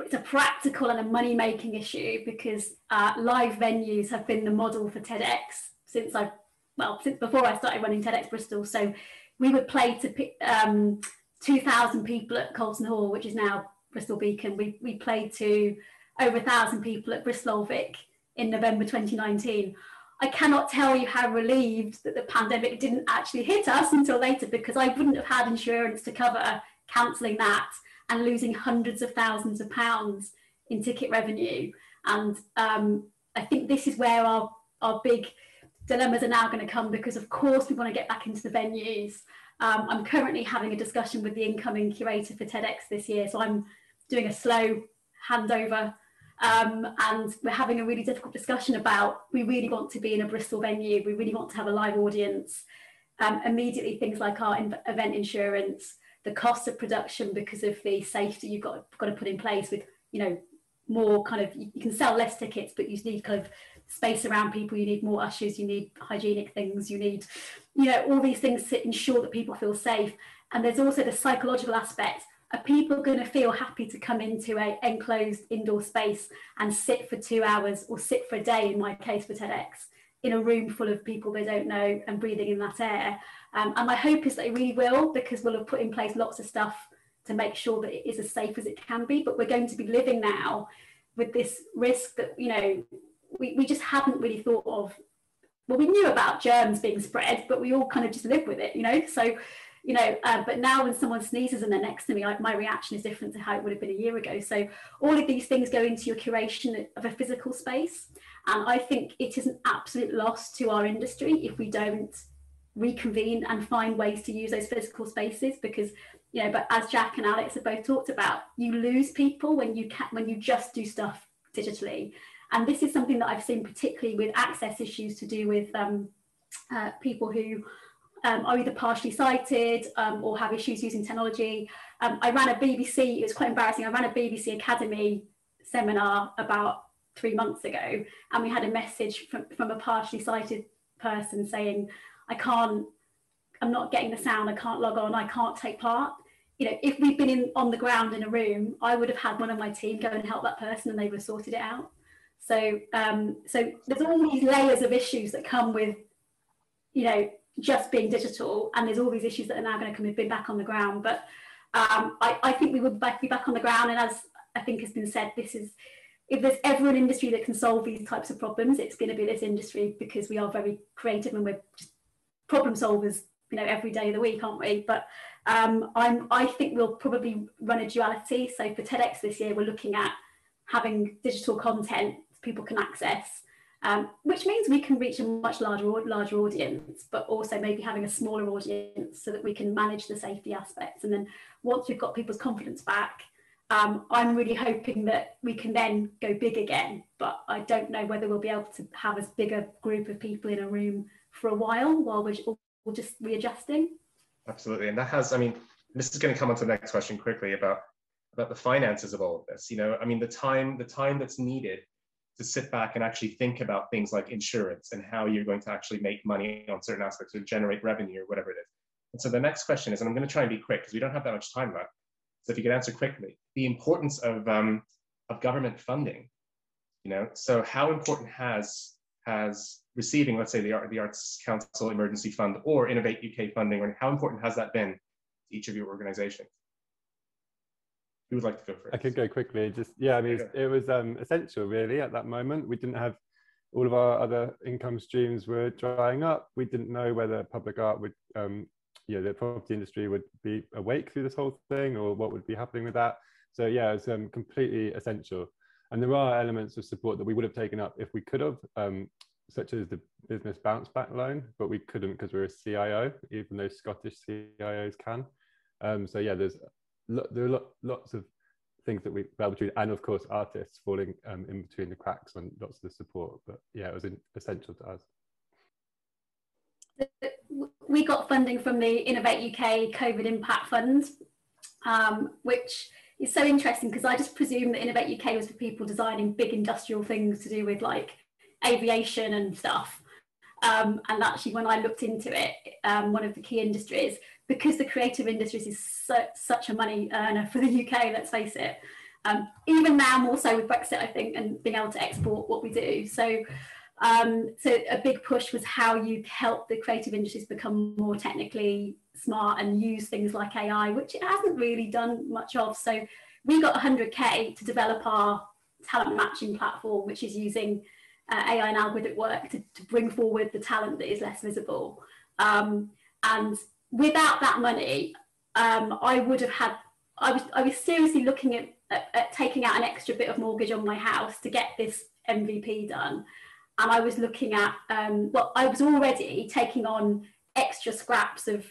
it's a practical and a money making issue because uh, live venues have been the model for TEDx since I well since before I started running TEDx Bristol. So we would play to um, 2,000 people at Colston Hall, which is now Bristol Beacon. We we played to over a thousand people at Bristol Vic in November 2019. I cannot tell you how relieved that the pandemic didn't actually hit us until later because I wouldn't have had insurance to cover cancelling that and losing hundreds of thousands of pounds in ticket revenue. And um, I think this is where our, our big dilemmas are now going to come because, of course, we want to get back into the venues. Um, I'm currently having a discussion with the incoming curator for TEDx this year. So I'm doing a slow handover um, and we're having a really difficult discussion about we really want to be in a Bristol venue, we really want to have a live audience. Um, immediately, things like our event insurance, the cost of production because of the safety you've got, got to put in place with, you know, more kind of, you, can sell less tickets, but you need kind of space around people, you need more ushers, you need hygienic things, you need, you know, all these things to ensure that people feel safe. And there's also the psychological aspect. Are people going to feel happy to come into a enclosed indoor space and sit for two hours or sit for a day, in my case for TEDx, in a room full of people they don't know and breathing in that air? Um, and my hope is that it really will, because we'll have put in place lots of stuff to make sure that it is as safe as it can be. But we're going to be living now with this risk that, you know, we, we just hadn't really thought of. Well, we knew about germs being spread, but we all kind of just live with it, you know? So, you know, uh, but now when someone sneezes and they're next to me, I, my reaction is different to how it would have been a year ago. So all of these things go into your curation of a physical space. And I think it is an absolute loss to our industry if we don't reconvene and find ways to use those physical spaces because you know but as jack and alex have both talked about you lose people when you can when you just do stuff digitally. And this is something that i've seen particularly with access issues to do with um, uh, people who um, are either partially sighted um, or have issues using technology. Um, i ran a bbc it was quite embarrassing i ran a bbc academy seminar about three months ago and we had a message from, from a partially sighted person saying I can't, I'm not getting the sound, I can't log on, I can't take part. You know, if we'd been in on the ground in a room, I would have had one of my team go and help that person and they would have sorted it out. So, um, so there's all these layers of issues that come with, you know, just being digital, and there's all these issues that are now going to come be back on the ground. But um, I, I think we would be back on the ground, and as I think has been said, this is if there's ever an industry that can solve these types of problems, it's going to be this industry because we are very creative and we're just problem solvers, you know, every day of the week, aren't we? But um, I'm, I think we'll probably run a duality. So for TEDx this year, we're looking at having digital content people can access, um, which means we can reach a much larger larger audience, but also maybe having a smaller audience so that we can manage the safety aspects. And then once we've got people's confidence back, um, I'm really hoping that we can then go big again. But I don't know whether we'll be able to have as big a group of people in a room for a while while we're, we're just readjusting. Absolutely, and that has, I mean, this is going to come on to the next question quickly about about the finances of all of this. You know, I mean, the time the time that's needed to sit back and actually think about things like insurance and how you're going to actually make money on certain aspects or generate revenue or whatever it is. And so the next question is, and I'm going to try and be quick because we don't have that much time left. So if you could answer quickly, the importance of um, of government funding. You know, so how important has has receiving, let's say, the, the Arts Council Emergency Fund or Innovate UK funding, or how important has that been to each of your organizations? Who would like to go first? I could go quickly. Just yeah, I mean, it was um, essential really at that moment. We didn't have all of our other income streams were drying up. We didn't know whether public art would, um, you know, the property industry would be awake through this whole thing, or what would be happening with that. So yeah, it's um, completely essential. And there are elements of support that we would have taken up if we could have, um, such as the business bounce back loan, but we couldn't because we're a CIO, even though Scottish CIOs can. Um, so yeah, there's there are lots of things that we fell between, and of course artists falling um, in between the cracks on lots of the support. But yeah, it was essential to us. We got funding from the Innovate UK COVID Impact Fund, um, which is so interesting because I just presume that Innovate UK was for people designing big industrial things to do with like aviation and stuff. Um, and actually, when I looked into it, um, one of the key industries, because the creative industries is such a money earner for the UK, let's face it. Um, even now, more so with Brexit, I think, and being able to export what we do. So, um, so a big push was how you help the creative industries become more technically smart and use things like AI, which it hasn't really done much of. So, we got 100k to develop our talent matching platform, which is using uh, AI and algorithmic work to, to, bring forward the talent that is less visible. Um, and without that money, um, I would have had, I was, I was seriously looking at, at, at, taking out an extra bit of mortgage on my house to get this MVP done. And I was looking at, um, well, I was already taking on extra scraps of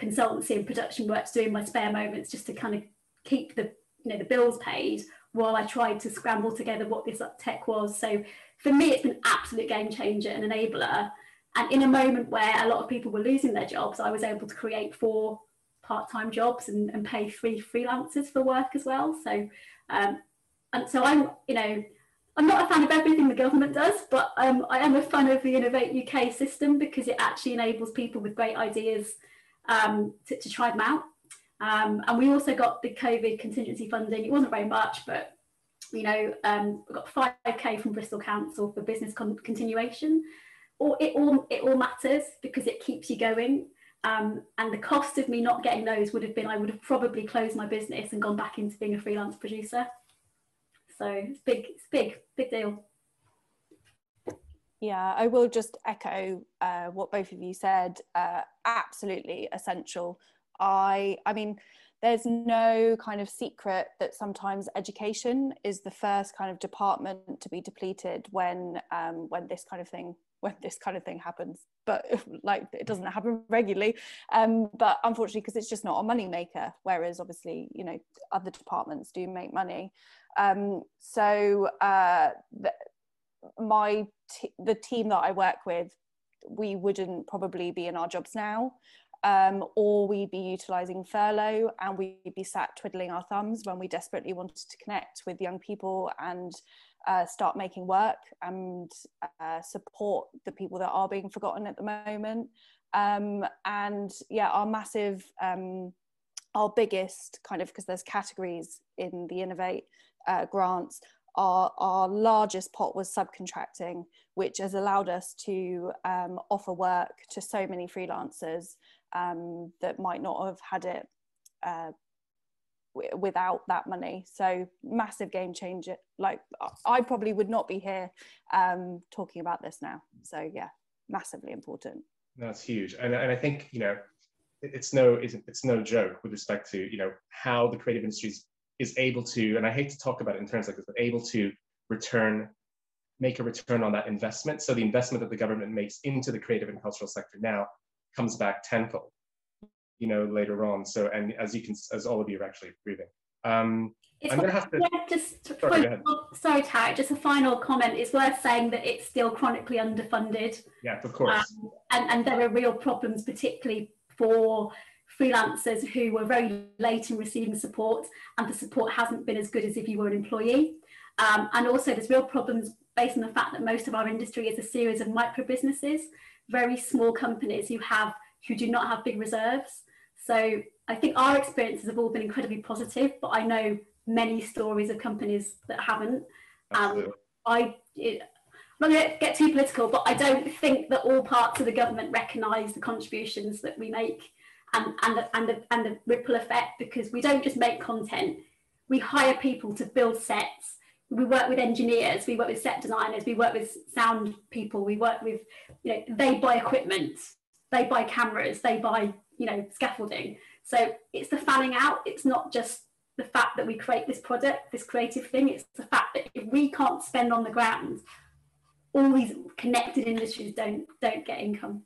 consultancy and production work to do in my spare moments just to kind of keep the, you know, the bills paid while I tried to scramble together what this tech was. So for me, it's an absolute game changer and enabler. And in a moment where a lot of people were losing their jobs, I was able to create four part-time jobs and, and pay three freelancers for work as well. So, um, and so I'm, you know, I'm not a fan of everything the government does, but um, I am a fan of the Innovate UK system because it actually enables people with great ideas um, to, to, try them out. Um, and we also got the COVID contingency funding. It wasn't very much, but you know, um, we got 5k from Bristol Council for business con- continuation. Or it all it all matters because it keeps you going. Um, and the cost of me not getting those would have been I would have probably closed my business and gone back into being a freelance producer. So it's big, it's big, big deal. Yeah, I will just echo uh, what both of you said. Uh, absolutely essential. I, I mean, there's no kind of secret that sometimes education is the first kind of department to be depleted when um, when this kind of thing [laughs] when this kind of thing happens. But [laughs] like it doesn't happen regularly. Um, but unfortunately because it's just not a money maker whereas obviously you know other departments do make money. Um, so uh, the, my the team that i work with we wouldn't probably be in our jobs now um, or we'd be utilising furlough and we'd be sat twiddling our thumbs when we desperately wanted to connect with young people and uh, start making work and uh, support the people that are being forgotten at the moment. Um, and yeah, our massive, um, our biggest kind of, because there's categories in the Innovate uh, grants, our, our largest pot was subcontracting, which has allowed us to um, offer work to so many freelancers um, that might not have had it uh, w- without that money. So massive game changer. Like I probably would not be here um, talking about this now. So yeah, massively important. That's huge, and and I think you know it's no it's, it's no joke with respect to you know how the creative industries is able to, and I hate to talk about it in terms like this, but able to return make a return on that investment. So the investment that the government makes into the creative and cultural sector now comes back tenfold, you know, later on. So, and as you can, as all of you are actually proving. Um, it's I'm going to have to. Yeah, just sorry, sorry, Tarek, just a final comment. It's worth saying that it's still chronically underfunded. Yeah, of course. Um, and, and there are real problems, particularly for freelancers who were very late in receiving support, and the support hasn't been as good as if you were an employee. Um, and also, there's real problems based on the fact that most of our industry is a series of micro businesses very small companies who have who do not have big reserves. So I think our experiences have all been incredibly positive, but I know many stories of companies that haven't. Um, I it, I'm not going to get too political, but I don't think that all parts of the government recognise the contributions that we make and, and, the, and, the, and the ripple effect because we don't just make content, we hire people to build sets we work with engineers, we work with set designers, we work with sound people, we work with, you know, they buy equipment, they buy cameras, they buy, you know, scaffolding. So it's the fanning out, it's not just the fact that we create this product, this creative thing. It's the fact that if we can't spend on the ground, all these connected industries don't don't get income.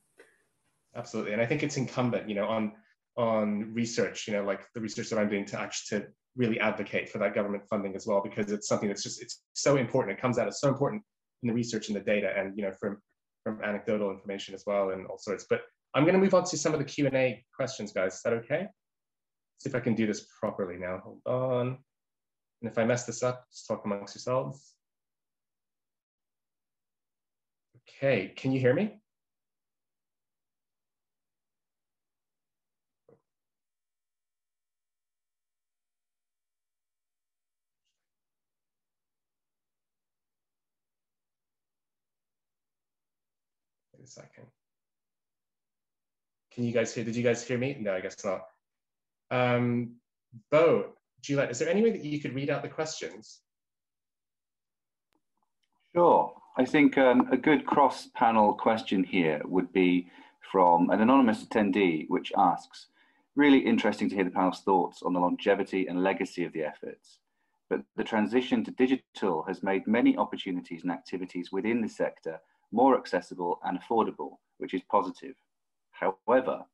Absolutely, and I think it's incumbent, you know, on on research, you know, like the research that I'm doing to actually to really advocate for that government funding as well, because it's something that's just it's so important. It comes out as so important in the research and the data, and you know, from from anecdotal information as well, and all sorts. But I'm going to move on to some of the Q and A questions, guys. Is that okay? See if I can do this properly now. Hold on. And if I mess this up, just talk amongst yourselves. Okay, can you hear me? A second. Can you guys hear, did you guys hear me? No, I guess not. Um, Bo, Juliet, is there any way that you could read out the questions? Sure. I think um, a good cross-panel question here would be from an anonymous attendee, which asks, really interesting to hear the panel's thoughts on the longevity and legacy of the efforts. But the transition to digital has made many opportunities and activities within the sector more accessible and affordable, which is positive. However,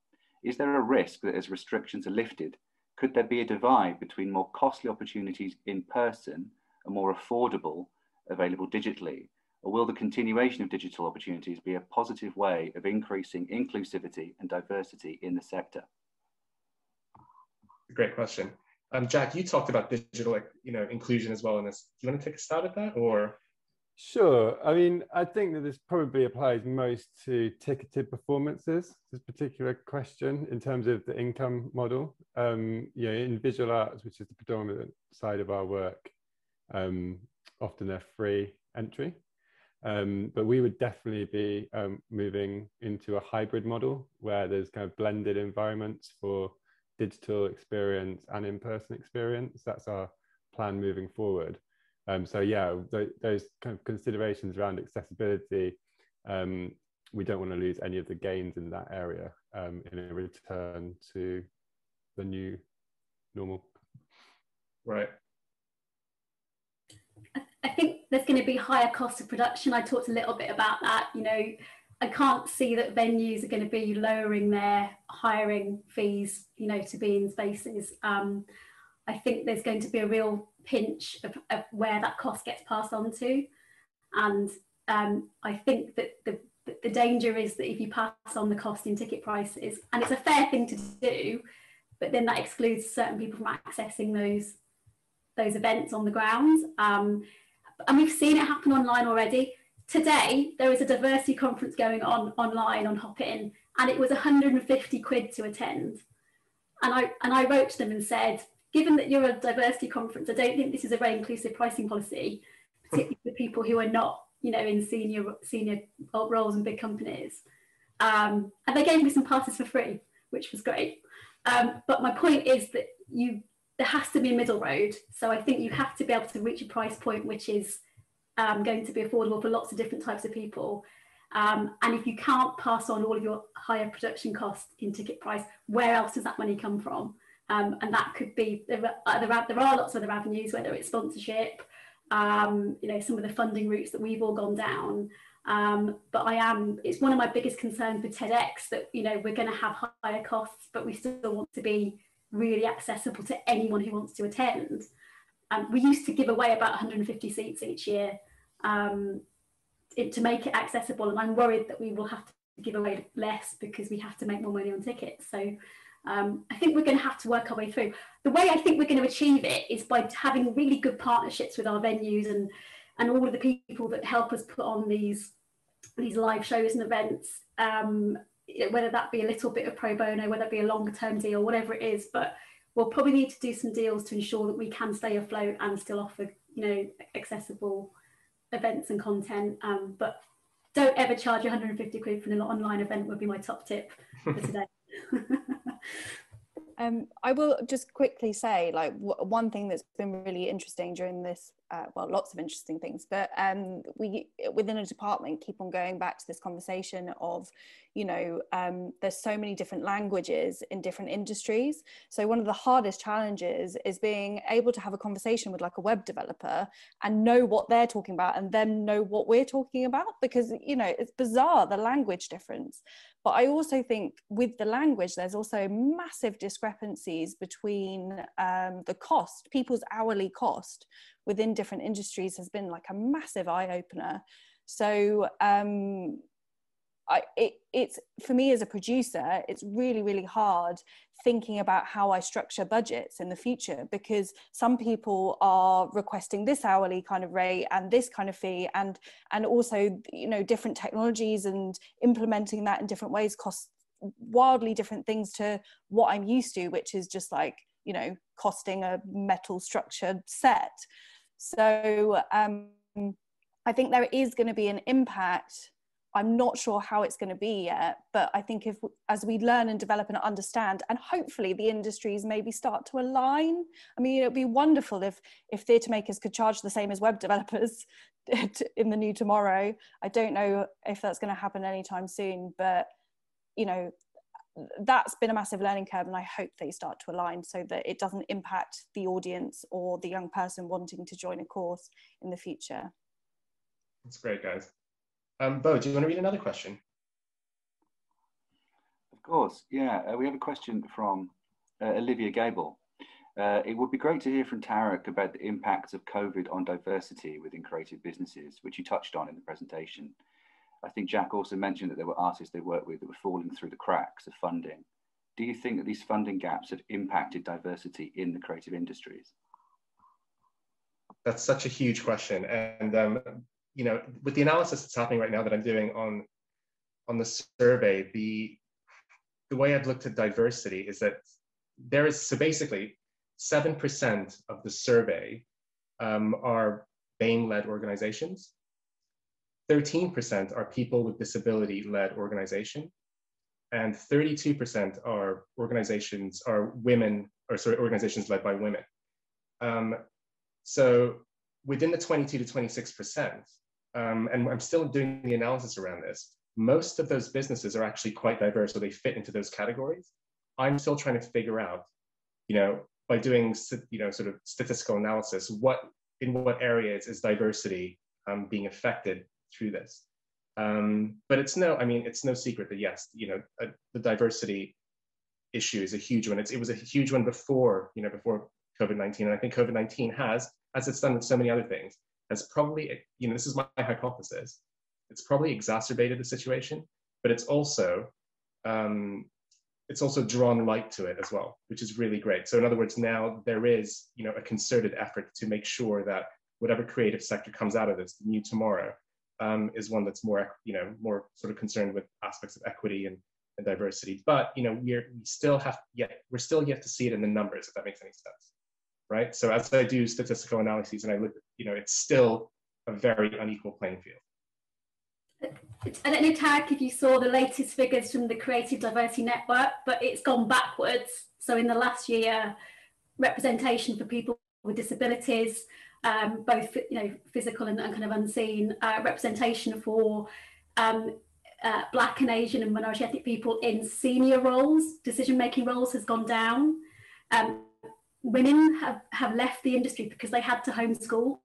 is there a risk that as restrictions are lifted, could there be a divide between more costly opportunities in person and more affordable available digitally? Or will the continuation of digital opportunities be a positive way of increasing inclusivity and diversity in the sector? Great question. Um, Jack, you talked about digital you know, inclusion as well in this. Do you want to take a stab at that or? Sure. I mean, I think that this probably applies most to ticketed performances, this particular question in terms of the income model. Um, you know, in visual arts, which is the predominant side of our work, um, often they're free entry. Um, but we would definitely be um, moving into a hybrid model where there's kind of blended environments for digital experience and in-person experience. That's our plan moving forward. Um, so yeah, th those kind of considerations around accessibility, um, we don't want to lose any of the gains in that area um, in a return to the new normal. Right. I think there's going to be higher cost of production. I talked a little bit about that. You know, I can't see that venues are going to be lowering their hiring fees, you know, to be in spaces. Um, I think there's going to be a real pinch of, of where that cost gets passed on to. And um, I think that the, the danger is that if you pass on the cost in ticket prices, and it's a fair thing to do, but then that excludes certain people from accessing those those events on the ground. Um, and we've seen it happen online already. Today, there is a diversity conference going on online on Hopin, and it was 150 quid to attend. And I, and I wrote to them and said, given that you're a diversity conference, I don't think this is a very inclusive pricing policy, particularly for people who are not, you know, in senior senior roles in big companies. Um, and they gave me some passes for free, which was great. Um, but my point is that you there has to be a middle road. So I think you have to be able to reach a price point which is um, going to be affordable for lots of different types of people. Um, and if you can't pass on all of your higher production costs in ticket price, where else does that money come from? Um, and that could be there are, there are, there are lots of other avenues, whether it's sponsorship, um, you know, some of the funding routes that we've all gone down. Um, but I am, it's one of my biggest concerns with TEDx that, you know, we're going to have higher costs, but we still want to be really accessible to anyone who wants to attend. Um, we used to give away about 150 seats each year um, it, to make it accessible, and I'm worried that we will have to give away less because we have to make more money on tickets. So um, I think we're going to have to work our way through. The way I think we're going to achieve it is by having really good partnerships with our venues and and all of the people that help us put on these these live shows and events um, whether that be a little bit of pro bono, whether it be a longer term deal, whatever it is. But we'll probably need to do some deals to ensure that we can stay afloat and still offer, you know, accessible events and content. Um, but don't ever charge 150 quid for an online event would be my top tip for [laughs] today. [laughs] um, I will just quickly say, like, one thing that's been really interesting during this uh, well, lots of interesting things, but um, we within a department keep on going back to this conversation of, you know, um, there's so many different languages in different industries. So one of the hardest challenges is being able to have a conversation with like a web developer and know what they're talking about and then know what we're talking about because, you know, it's bizarre the language difference. But I also think with the language, there's also massive discrepancies between um, the cost, people's hourly cost within different industries has been like a massive eye opener. So um, I, it, it's for me as a producer, it's really, really hard thinking about how I structure budgets in the future because some people are requesting this hourly kind of rate and this kind of fee and and also you know different technologies and implementing that in different ways costs wildly different things to what I'm used to which is just like you know costing a metal structured set so um, I think there is going to be an impact I'm not sure how it's going to be yet, but I think if as we learn and develop and understand, and hopefully the industries maybe start to align. I mean, it would be wonderful if if theatre makers could charge the same as web developers [laughs] in the new tomorrow. I don't know if that's going to happen anytime soon, but you know, that's been a massive learning curve, and I hope they start to align so that it doesn't impact the audience or the young person wanting to join a course in the future. That's great, guys. Um, Bo, do you want to read another question? Of course, yeah. Uh, we have a question from uh, Olivia Gable. Uh, it would be great to hear from Tarek about the impact of COVID on diversity within creative businesses, which you touched on in the presentation. I think Jack also mentioned that there were artists they worked with that were falling through the cracks of funding. Do you think that these funding gaps have impacted diversity in the creative industries? That's such a huge question. And um, you know, with the analysis that's happening right now that I'm doing on on the survey, the the way I've looked at diversity is that there is so basically seven percent of the survey um, are BAME-led organizations. 13% are people with disability-led organization, and 32% are organizations are women or sorry organizations led by women. Um, so within the 22 to 26%, um, and I'm still doing the analysis around this, most of those businesses are actually quite diverse, so they fit into those categories. I'm still trying to figure out, you know, by doing, you know, sort of statistical analysis, what in what areas is diversity um, being affected through this. Um, but it's no, I mean, it's no secret that yes, you know, uh, the diversity issue is a huge one. It's, it was a huge one before, you know, before COVID-19, and I think COVID-19 has, as it's done with so many other things, has probably, you know, this is my hypothesis, it's probably exacerbated the situation, but it's also, um, it's also drawn light to it as well, which is really great. So in other words, now there is, you know, a concerted effort to make sure that whatever creative sector comes out of this, the new tomorrow, um, is one that's more, you know, more sort of concerned with aspects of equity and, and diversity. But you know, we're we still have yet we're still yet to see it in the numbers, if that makes any sense right? So as I do statistical analyses and I look, you know, it's still a very unequal playing field. Don't know, Tarek, if you saw the latest figures from the Creative Diversity Network, but it's gone backwards. So in the last year, representation for people with disabilities, um, both you know physical and, and kind of unseen, uh, representation for um, uh, Black and Asian and minority ethnic people in senior roles, decision-making roles has gone down. Um, women have, have left the industry because they had to homeschool.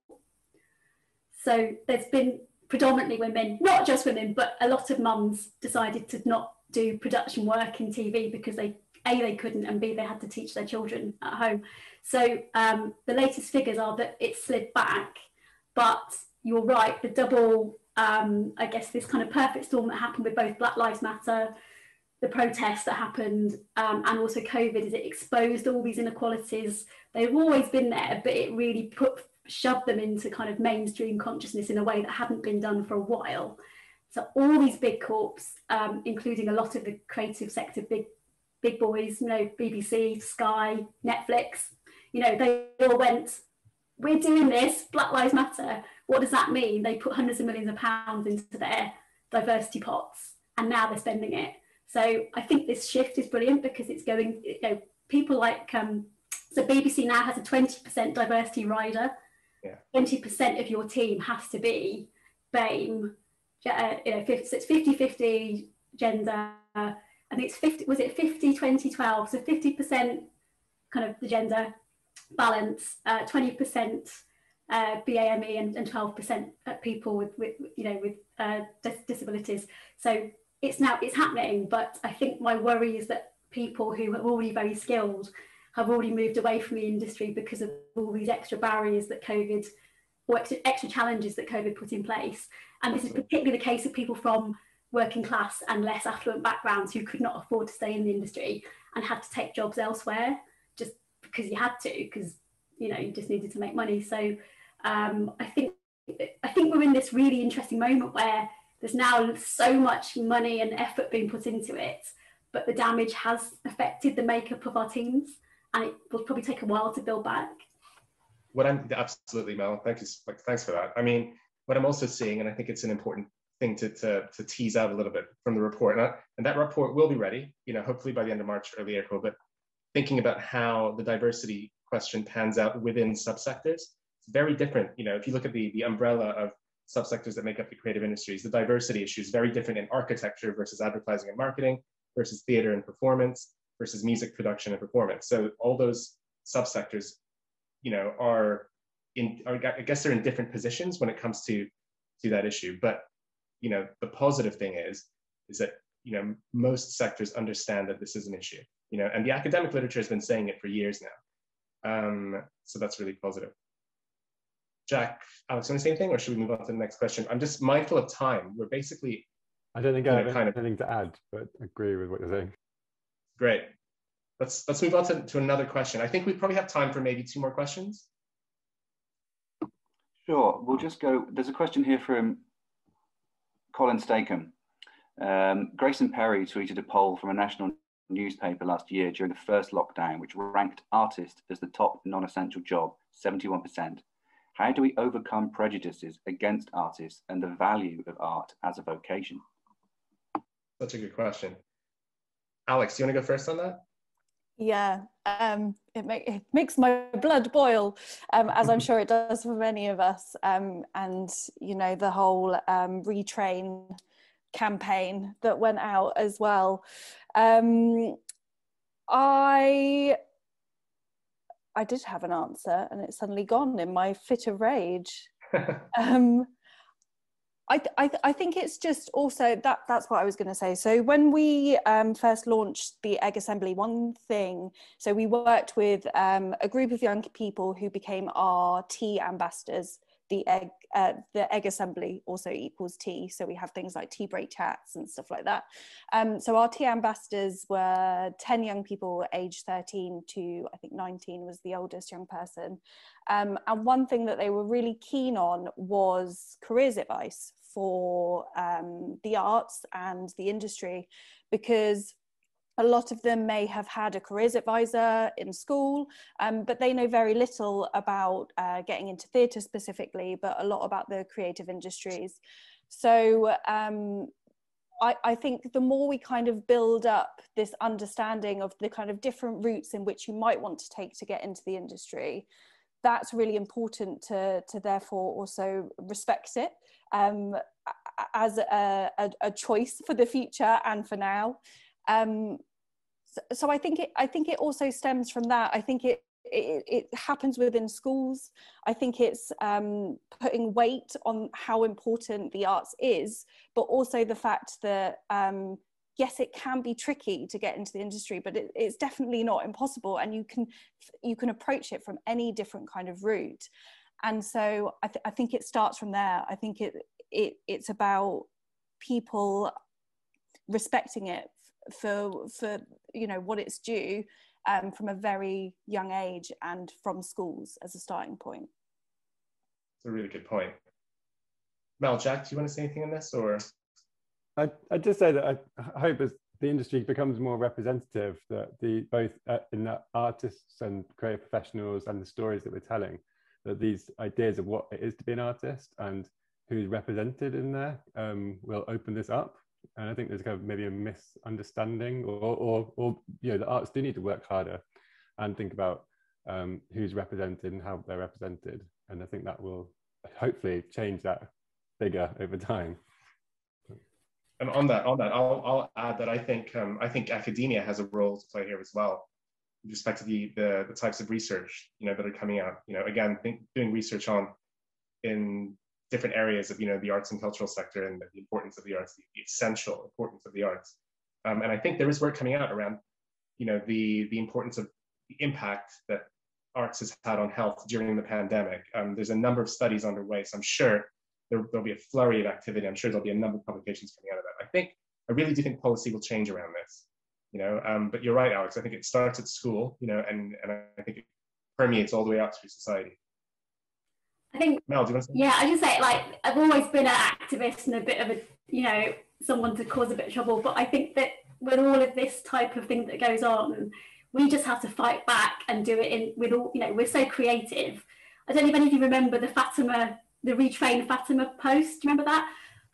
So there's been predominantly women, not just women, but a lot of mums decided to not do production work in TV because they a they couldn't and b they had to teach their children at home. So um, the latest figures are that it slid back, but you're right, the double, um, I guess this kind of perfect storm that happened with both Black Lives Matter the protests that happened um, and also COVID is it exposed all these inequalities. They've always been there, but it really put shoved them into kind of mainstream consciousness in a way that hadn't been done for a while. So all these big corps, um, including a lot of the creative sector, big big boys, you know, BBC, Sky, Netflix, you know, they all went, we're doing this, Black Lives Matter. What does that mean? They put hundreds of millions of pounds into their diversity pots and now they're spending it. So I think this shift is brilliant because it's going, you know, people like, um, so BBC now has a 20% diversity rider Yeah. twenty percent of your team has to be BAME. Uh, you know, 50, so it's 50-50 gender. I think it's 50. Was it 50, 20, 12? So 50 percent kind of the gender balance, uh, 20% uh, BAME and, and 12% people with, with, you know, with uh, dis disabilities. So it's now, it's happening, but I think my worry is that people who are already very skilled have already moved away from the industry because of all these extra barriers that COVID or extra, extra challenges that COVID put in place. And this is particularly the case of people from working class and less affluent backgrounds who could not afford to stay in the industry and had to take jobs elsewhere because you had to, because you know you just needed to make money. So um, I think I think we're in this really interesting moment where there's now so much money and effort being put into it, but the damage has affected the makeup of our teams, and it will probably take a while to build back. What I'm absolutely Mel, thank you, thanks for that. I mean, what I'm also seeing, and I think it's an important thing to, to, to tease out a little bit from the report, and, and that report will be ready, you know, hopefully by the end of March, early April. But thinking about how the diversity question pans out within subsectors. It's very different. You know, if you look at the, the umbrella of subsectors that make up the creative industries, the diversity issue is very different in architecture versus advertising and marketing versus theater and performance versus music production and performance. So all those subsectors, you know, are in, are, I guess they're in different positions when it comes to, to that issue. But, you know, the positive thing is, is that, you know, most sectors understand that this is an issue you know, and the academic literature has been saying it for years now. Um, so that's really positive. Jack, Alex, want to say anything, or should we move on to the next question? I'm just mindful of time. We're basically. I don't think I have kind anything of, to add, but agree with what you're saying. Great. Let's let's move on to, to another question. I think we probably have time for maybe two more questions. Sure. We'll just go. There's a question here from Colin Stakem. Um, Grayson Perry tweeted a poll from a national newspaper last year during the first lockdown, which ranked artist as the top non essential job, 71%. How do we overcome prejudices against artists and the value of art as a vocation? Such a good question. Alex, do you want to go first on that? Yeah, um, it, make, it, makes my blood boil, um, as I'm sure it does for many of us. Um, and, you know, the whole um, retrain campaign that went out as well. Um, I I did have an answer and it's suddenly gone in my fit of rage. [laughs] um, I, I, I, think it's just also that that's what I was going to say. So when we um, first launched the Egg Assembly, one thing, so we worked with um, a group of young people who became our tea ambassadors the egg uh, the egg assembly also equals tea. So we have things like tea break chats and stuff like that. Um, so our tea ambassadors were 10 young people aged 13 to i think 19 was the oldest young person. Um, and one thing that they were really keen on was careers advice for um, the arts and the industry because a lot of them may have had a careers advisor in school, um, but they know very little about uh, getting into theatre specifically, but a lot about the creative industries. So um, I, I, think the more we kind of build up this understanding of the kind of different routes in which you might want to take to get into the industry, that's really important to, to therefore also respect it um, as a, a, a choice for the future and for now um, so, so I think it I think it also stems from that. I think it it, it, happens within schools. I think it's um, putting weight on how important the arts is, but also the fact that um, yes, it can be tricky to get into the industry, but it, it's definitely not impossible, and you can you can approach it from any different kind of route. And so I, th- I think it starts from there. I think it it it's about people respecting it for for you know what it's due um, from a very young age and from schools as a starting point. It's a really good point. Mel, Jack, do you want to say anything on this, or? I I just say that I hope as the industry becomes more representative, that the both uh, in the artists and creative professionals and the stories that we're telling, that these ideas of what it is to be an artist and who's represented in there um, will open this up and I think there's kind of maybe a misunderstanding, or, or, or you know, the arts do need to work harder and think about um, who's represented and how they're represented. and I think that will hopefully change that figure over time. And on that, on that, I'll, I'll add that I think um, I think academia has a role to play here as well, with respect to the, the the types of research you know that are coming out. You know, again, think, doing research on in different areas of you know the arts and cultural sector and the importance of the arts, the, essential importance of the arts. Um, and I think there is work coming out around you know the the importance of the impact that arts has had on health during the pandemic. Um, there's a number of studies underway, so I'm sure there, will be a flurry of activity. I'm sure there'll be a number of publications coming out of that. I think I really do think policy will change around this. You know, um, but you're right, Alex. I think it starts at school. You know, and and I think it permeates all the way out through society. I think. Mel, do you want to say? Yeah, I just say like I've always been an activist and a bit of a you know someone to cause a bit of trouble, but I think that with all of this type of thing that goes on, we just have to fight back and do it in with all you know we're so creative i don't know if any of you remember the fatima the retrain fatima post do you remember that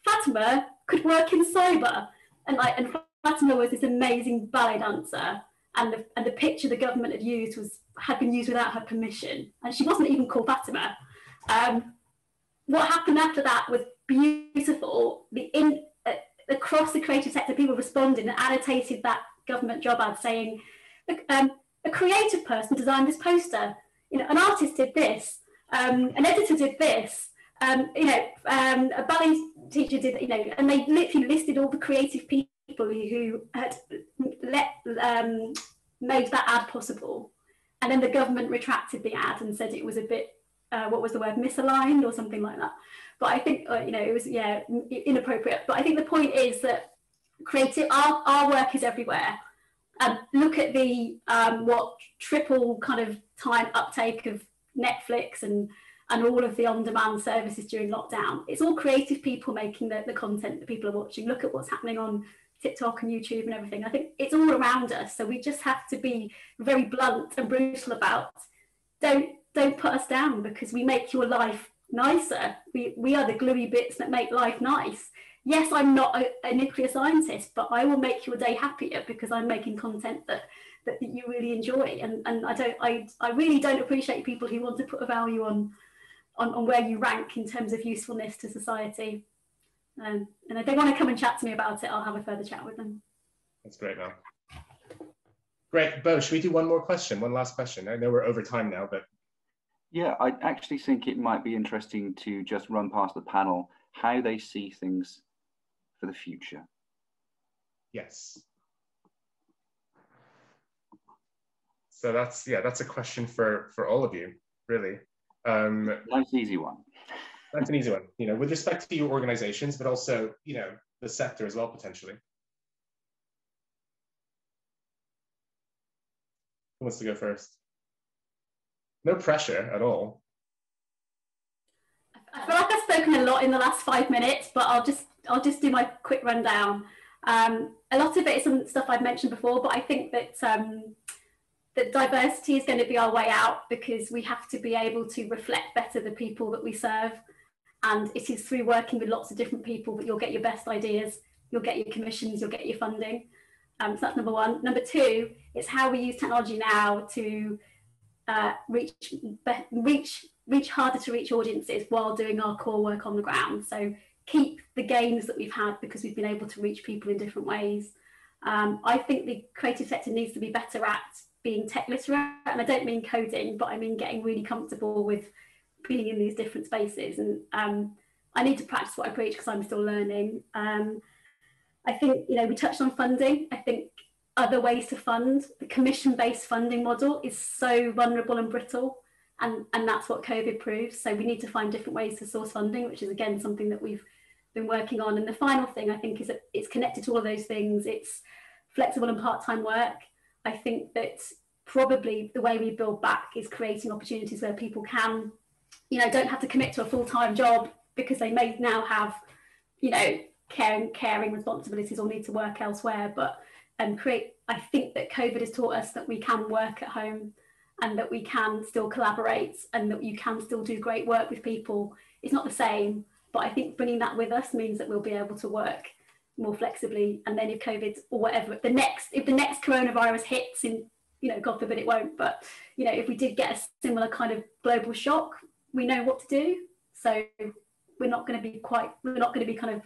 fatima could work in cyber and like and fatima was this amazing ballet dancer and the, and the picture the government had used was had been used without her permission and she wasn't even called fatima um, what happened after that was beautiful the in uh, across the creative sector people responded and annotated that government job ad saying um, a creative person designed this poster. You know, an artist did this. Um, an editor did this. Um, you know, um, a ballet teacher did. You know, and they literally listed all the creative people who had let um, made that ad possible. And then the government retracted the ad and said it was a bit, uh, what was the word, misaligned or something like that. But I think, uh, you know, it was, yeah, inappropriate. But I think the point is that creative, our, our work is everywhere um, look at the um, what triple kind of time uptake of Netflix and and all of the on-demand services during lockdown. It's all creative people making the, the content that people are watching. Look at what's happening on TikTok and YouTube and everything. I think it's all around us. So we just have to be very blunt and brutal about don't don't put us down because we make your life nicer. We we are the gluey bits that make life nice yes, I'm not a, a, nuclear scientist, but I will make your day happier because I'm making content that that, that you really enjoy. And and I don't I I really don't appreciate people who want to put a value on on, on where you rank in terms of usefulness to society. Um, and if they want to come and chat to me about it, I'll have a further chat with them. That's great, Mel. Great, Bo, should we do one more question, one last question? I know we're over time now, but. Yeah, I actually think it might be interesting to just run past the panel how they see things for the future? Yes. So that's yeah, that's a question for for all of you, really. Um, nice easy one. That's an easy [laughs] one. You know, with respect to your organizations, but also you know the sector as well potentially. Who wants to go first? No pressure at all. I feel like I've spoken a lot in the last five minutes, but I'll just I'll just do my quick rundown. Um, a lot of it is some stuff I've mentioned before, but I think that um, that diversity is going to be our way out because we have to be able to reflect better the people that we serve. And it is through working with lots of different people that you'll get your best ideas, you'll get your commissions, you'll get your funding. Um, so that's number one. Number two, it's how we use technology now to uh, reach, reach, reach harder to reach audiences while doing our core work on the ground. So keep the gains that we've had because we've been able to reach people in different ways. Um, I think the creative sector needs to be better at being tech literate, and I don't mean coding, but I mean getting really comfortable with being in these different spaces. And um, I need to practice what I preach because I'm still learning. Um, I think you know we touched on funding. I think other ways to fund the commission-based funding model is so vulnerable and brittle. And, and that's what COVID proves. So we need to find different ways to source funding, which is again something that we've been working on. And the final thing I think is that it's connected to all of those things. It's flexible and part-time work. I think that probably the way we build back is creating opportunities where people can, you know, don't have to commit to a full-time job because they may now have, you know, caring, caring responsibilities or need to work elsewhere. But and create, I think that COVID has taught us that we can work at home and that we can still collaborate and that you can still do great work with people. It's not the same, but I think bringing that with us means that we'll be able to work more flexibly. And then if COVID or whatever, the next, if the next coronavirus hits in, you know, God forbid it won't, but, you know, if we did get a similar kind of global shock, we know what to do. So we're not going to be quite, we're not going to be kind of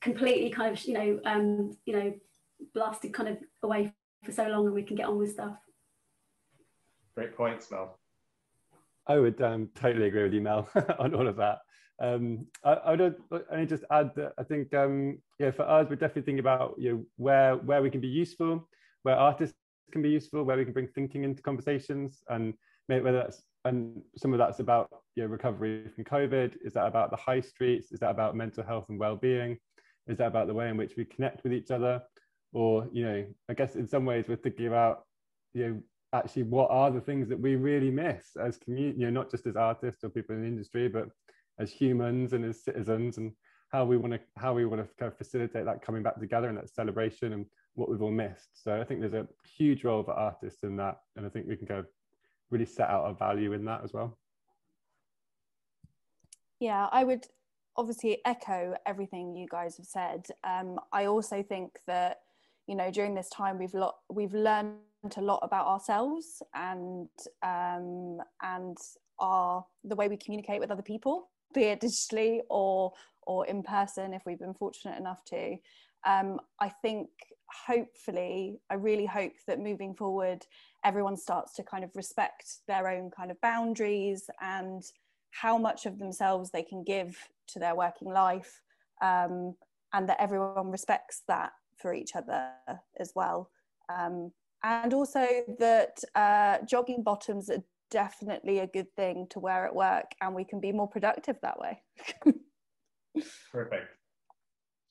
completely kind of, you know, um, you know, blasted kind of away for so long and we can get on with stuff. Great points, Mel. I would um, totally agree with you, Mel, [laughs] on all of that. Um, I, I would only just add that I think, um, yeah, for us, we're definitely thinking about you know, where where we can be useful, where artists can be useful, where we can bring thinking into conversations, and maybe whether that's and some of that's about you know, recovery from COVID. Is that about the high streets? Is that about mental health and well-being? Is that about the way in which we connect with each other? Or you know, I guess in some ways we're thinking about you know actually what are the things that we really miss as community, you know, not just as artists or people in the industry, but as humans and as citizens and how we want to how we want to kind of facilitate that coming back together and that celebration and what we've all missed. So I think there's a huge role for artists in that, and I think we can kind of really set out a value in that as well. Yeah, I would obviously echo everything you guys have said. Um, I also think that you know during this time we've lot we've learned a lot about ourselves and um, and our the way we communicate with other people, be it digitally or or in person if we've been fortunate enough to. Um, I think hopefully, I really hope that moving forward, everyone starts to kind of respect their own kind of boundaries and how much of themselves they can give to their working life, um, and that everyone respects that for each other as well. Um, and also that uh, jogging bottoms are definitely a good thing to wear at work and we can be more productive that way. [laughs] Perfect.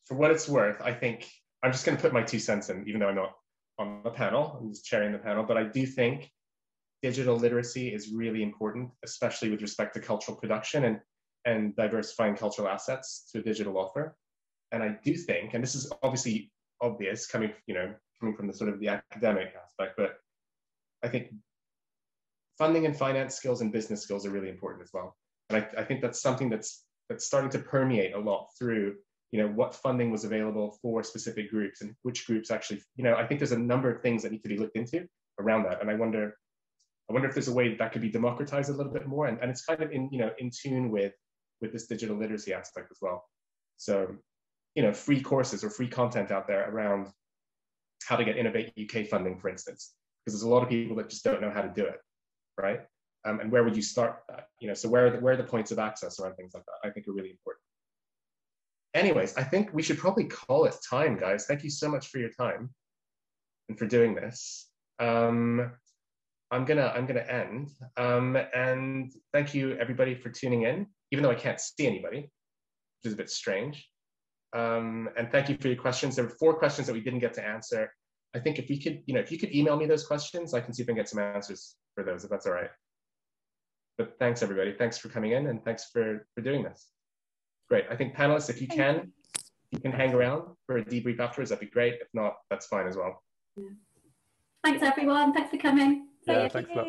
For what it's worth, I think I'm just going to put my two cents in, even though I'm not on the panel, I'm just chairing the panel, but I do think digital literacy is really important, especially with respect to cultural production and, and diversifying cultural assets to a digital offer. And I do think, and this is obviously obvious coming, you know, coming from the sort of the academic aspect, but I think funding and finance skills and business skills are really important as well. And I, I think that's something that's that's starting to permeate a lot through you know what funding was available for specific groups and which groups actually you know i think there's a number of things that need to be looked into around that. And i wonder i wonder if there's a way that could be democratized a little bit more. And, and it's kind of in you know in tune with with this digital literacy aspect as well. So you know free courses or free content out there around how to get innovate uk funding for instance because there's a lot of people that just don't know how to do it right? Um, and where would you start that? You know so where are the, where are the points of access around things like that? I think are really important. Anyways i think we should probably call it time guys. Thank you so much for your time and for doing this. Um, i'm gonna i'm gonna end. Um, and thank you everybody for tuning in even though i can't see anybody which is a bit strange um, and thank you for your questions there were four questions that we didn't get to answer i think if we could you know if you could email me those questions i can see if i can get some answers for those if that's all right but thanks everybody. Thanks for coming in and thanks for, for doing this. Great. I think panelists, if you can, you can hang around for a debrief afterwards, that'd be great. If not, that's fine as well. Yeah. Thanks everyone. Thanks for coming. Yeah, thanks a lot.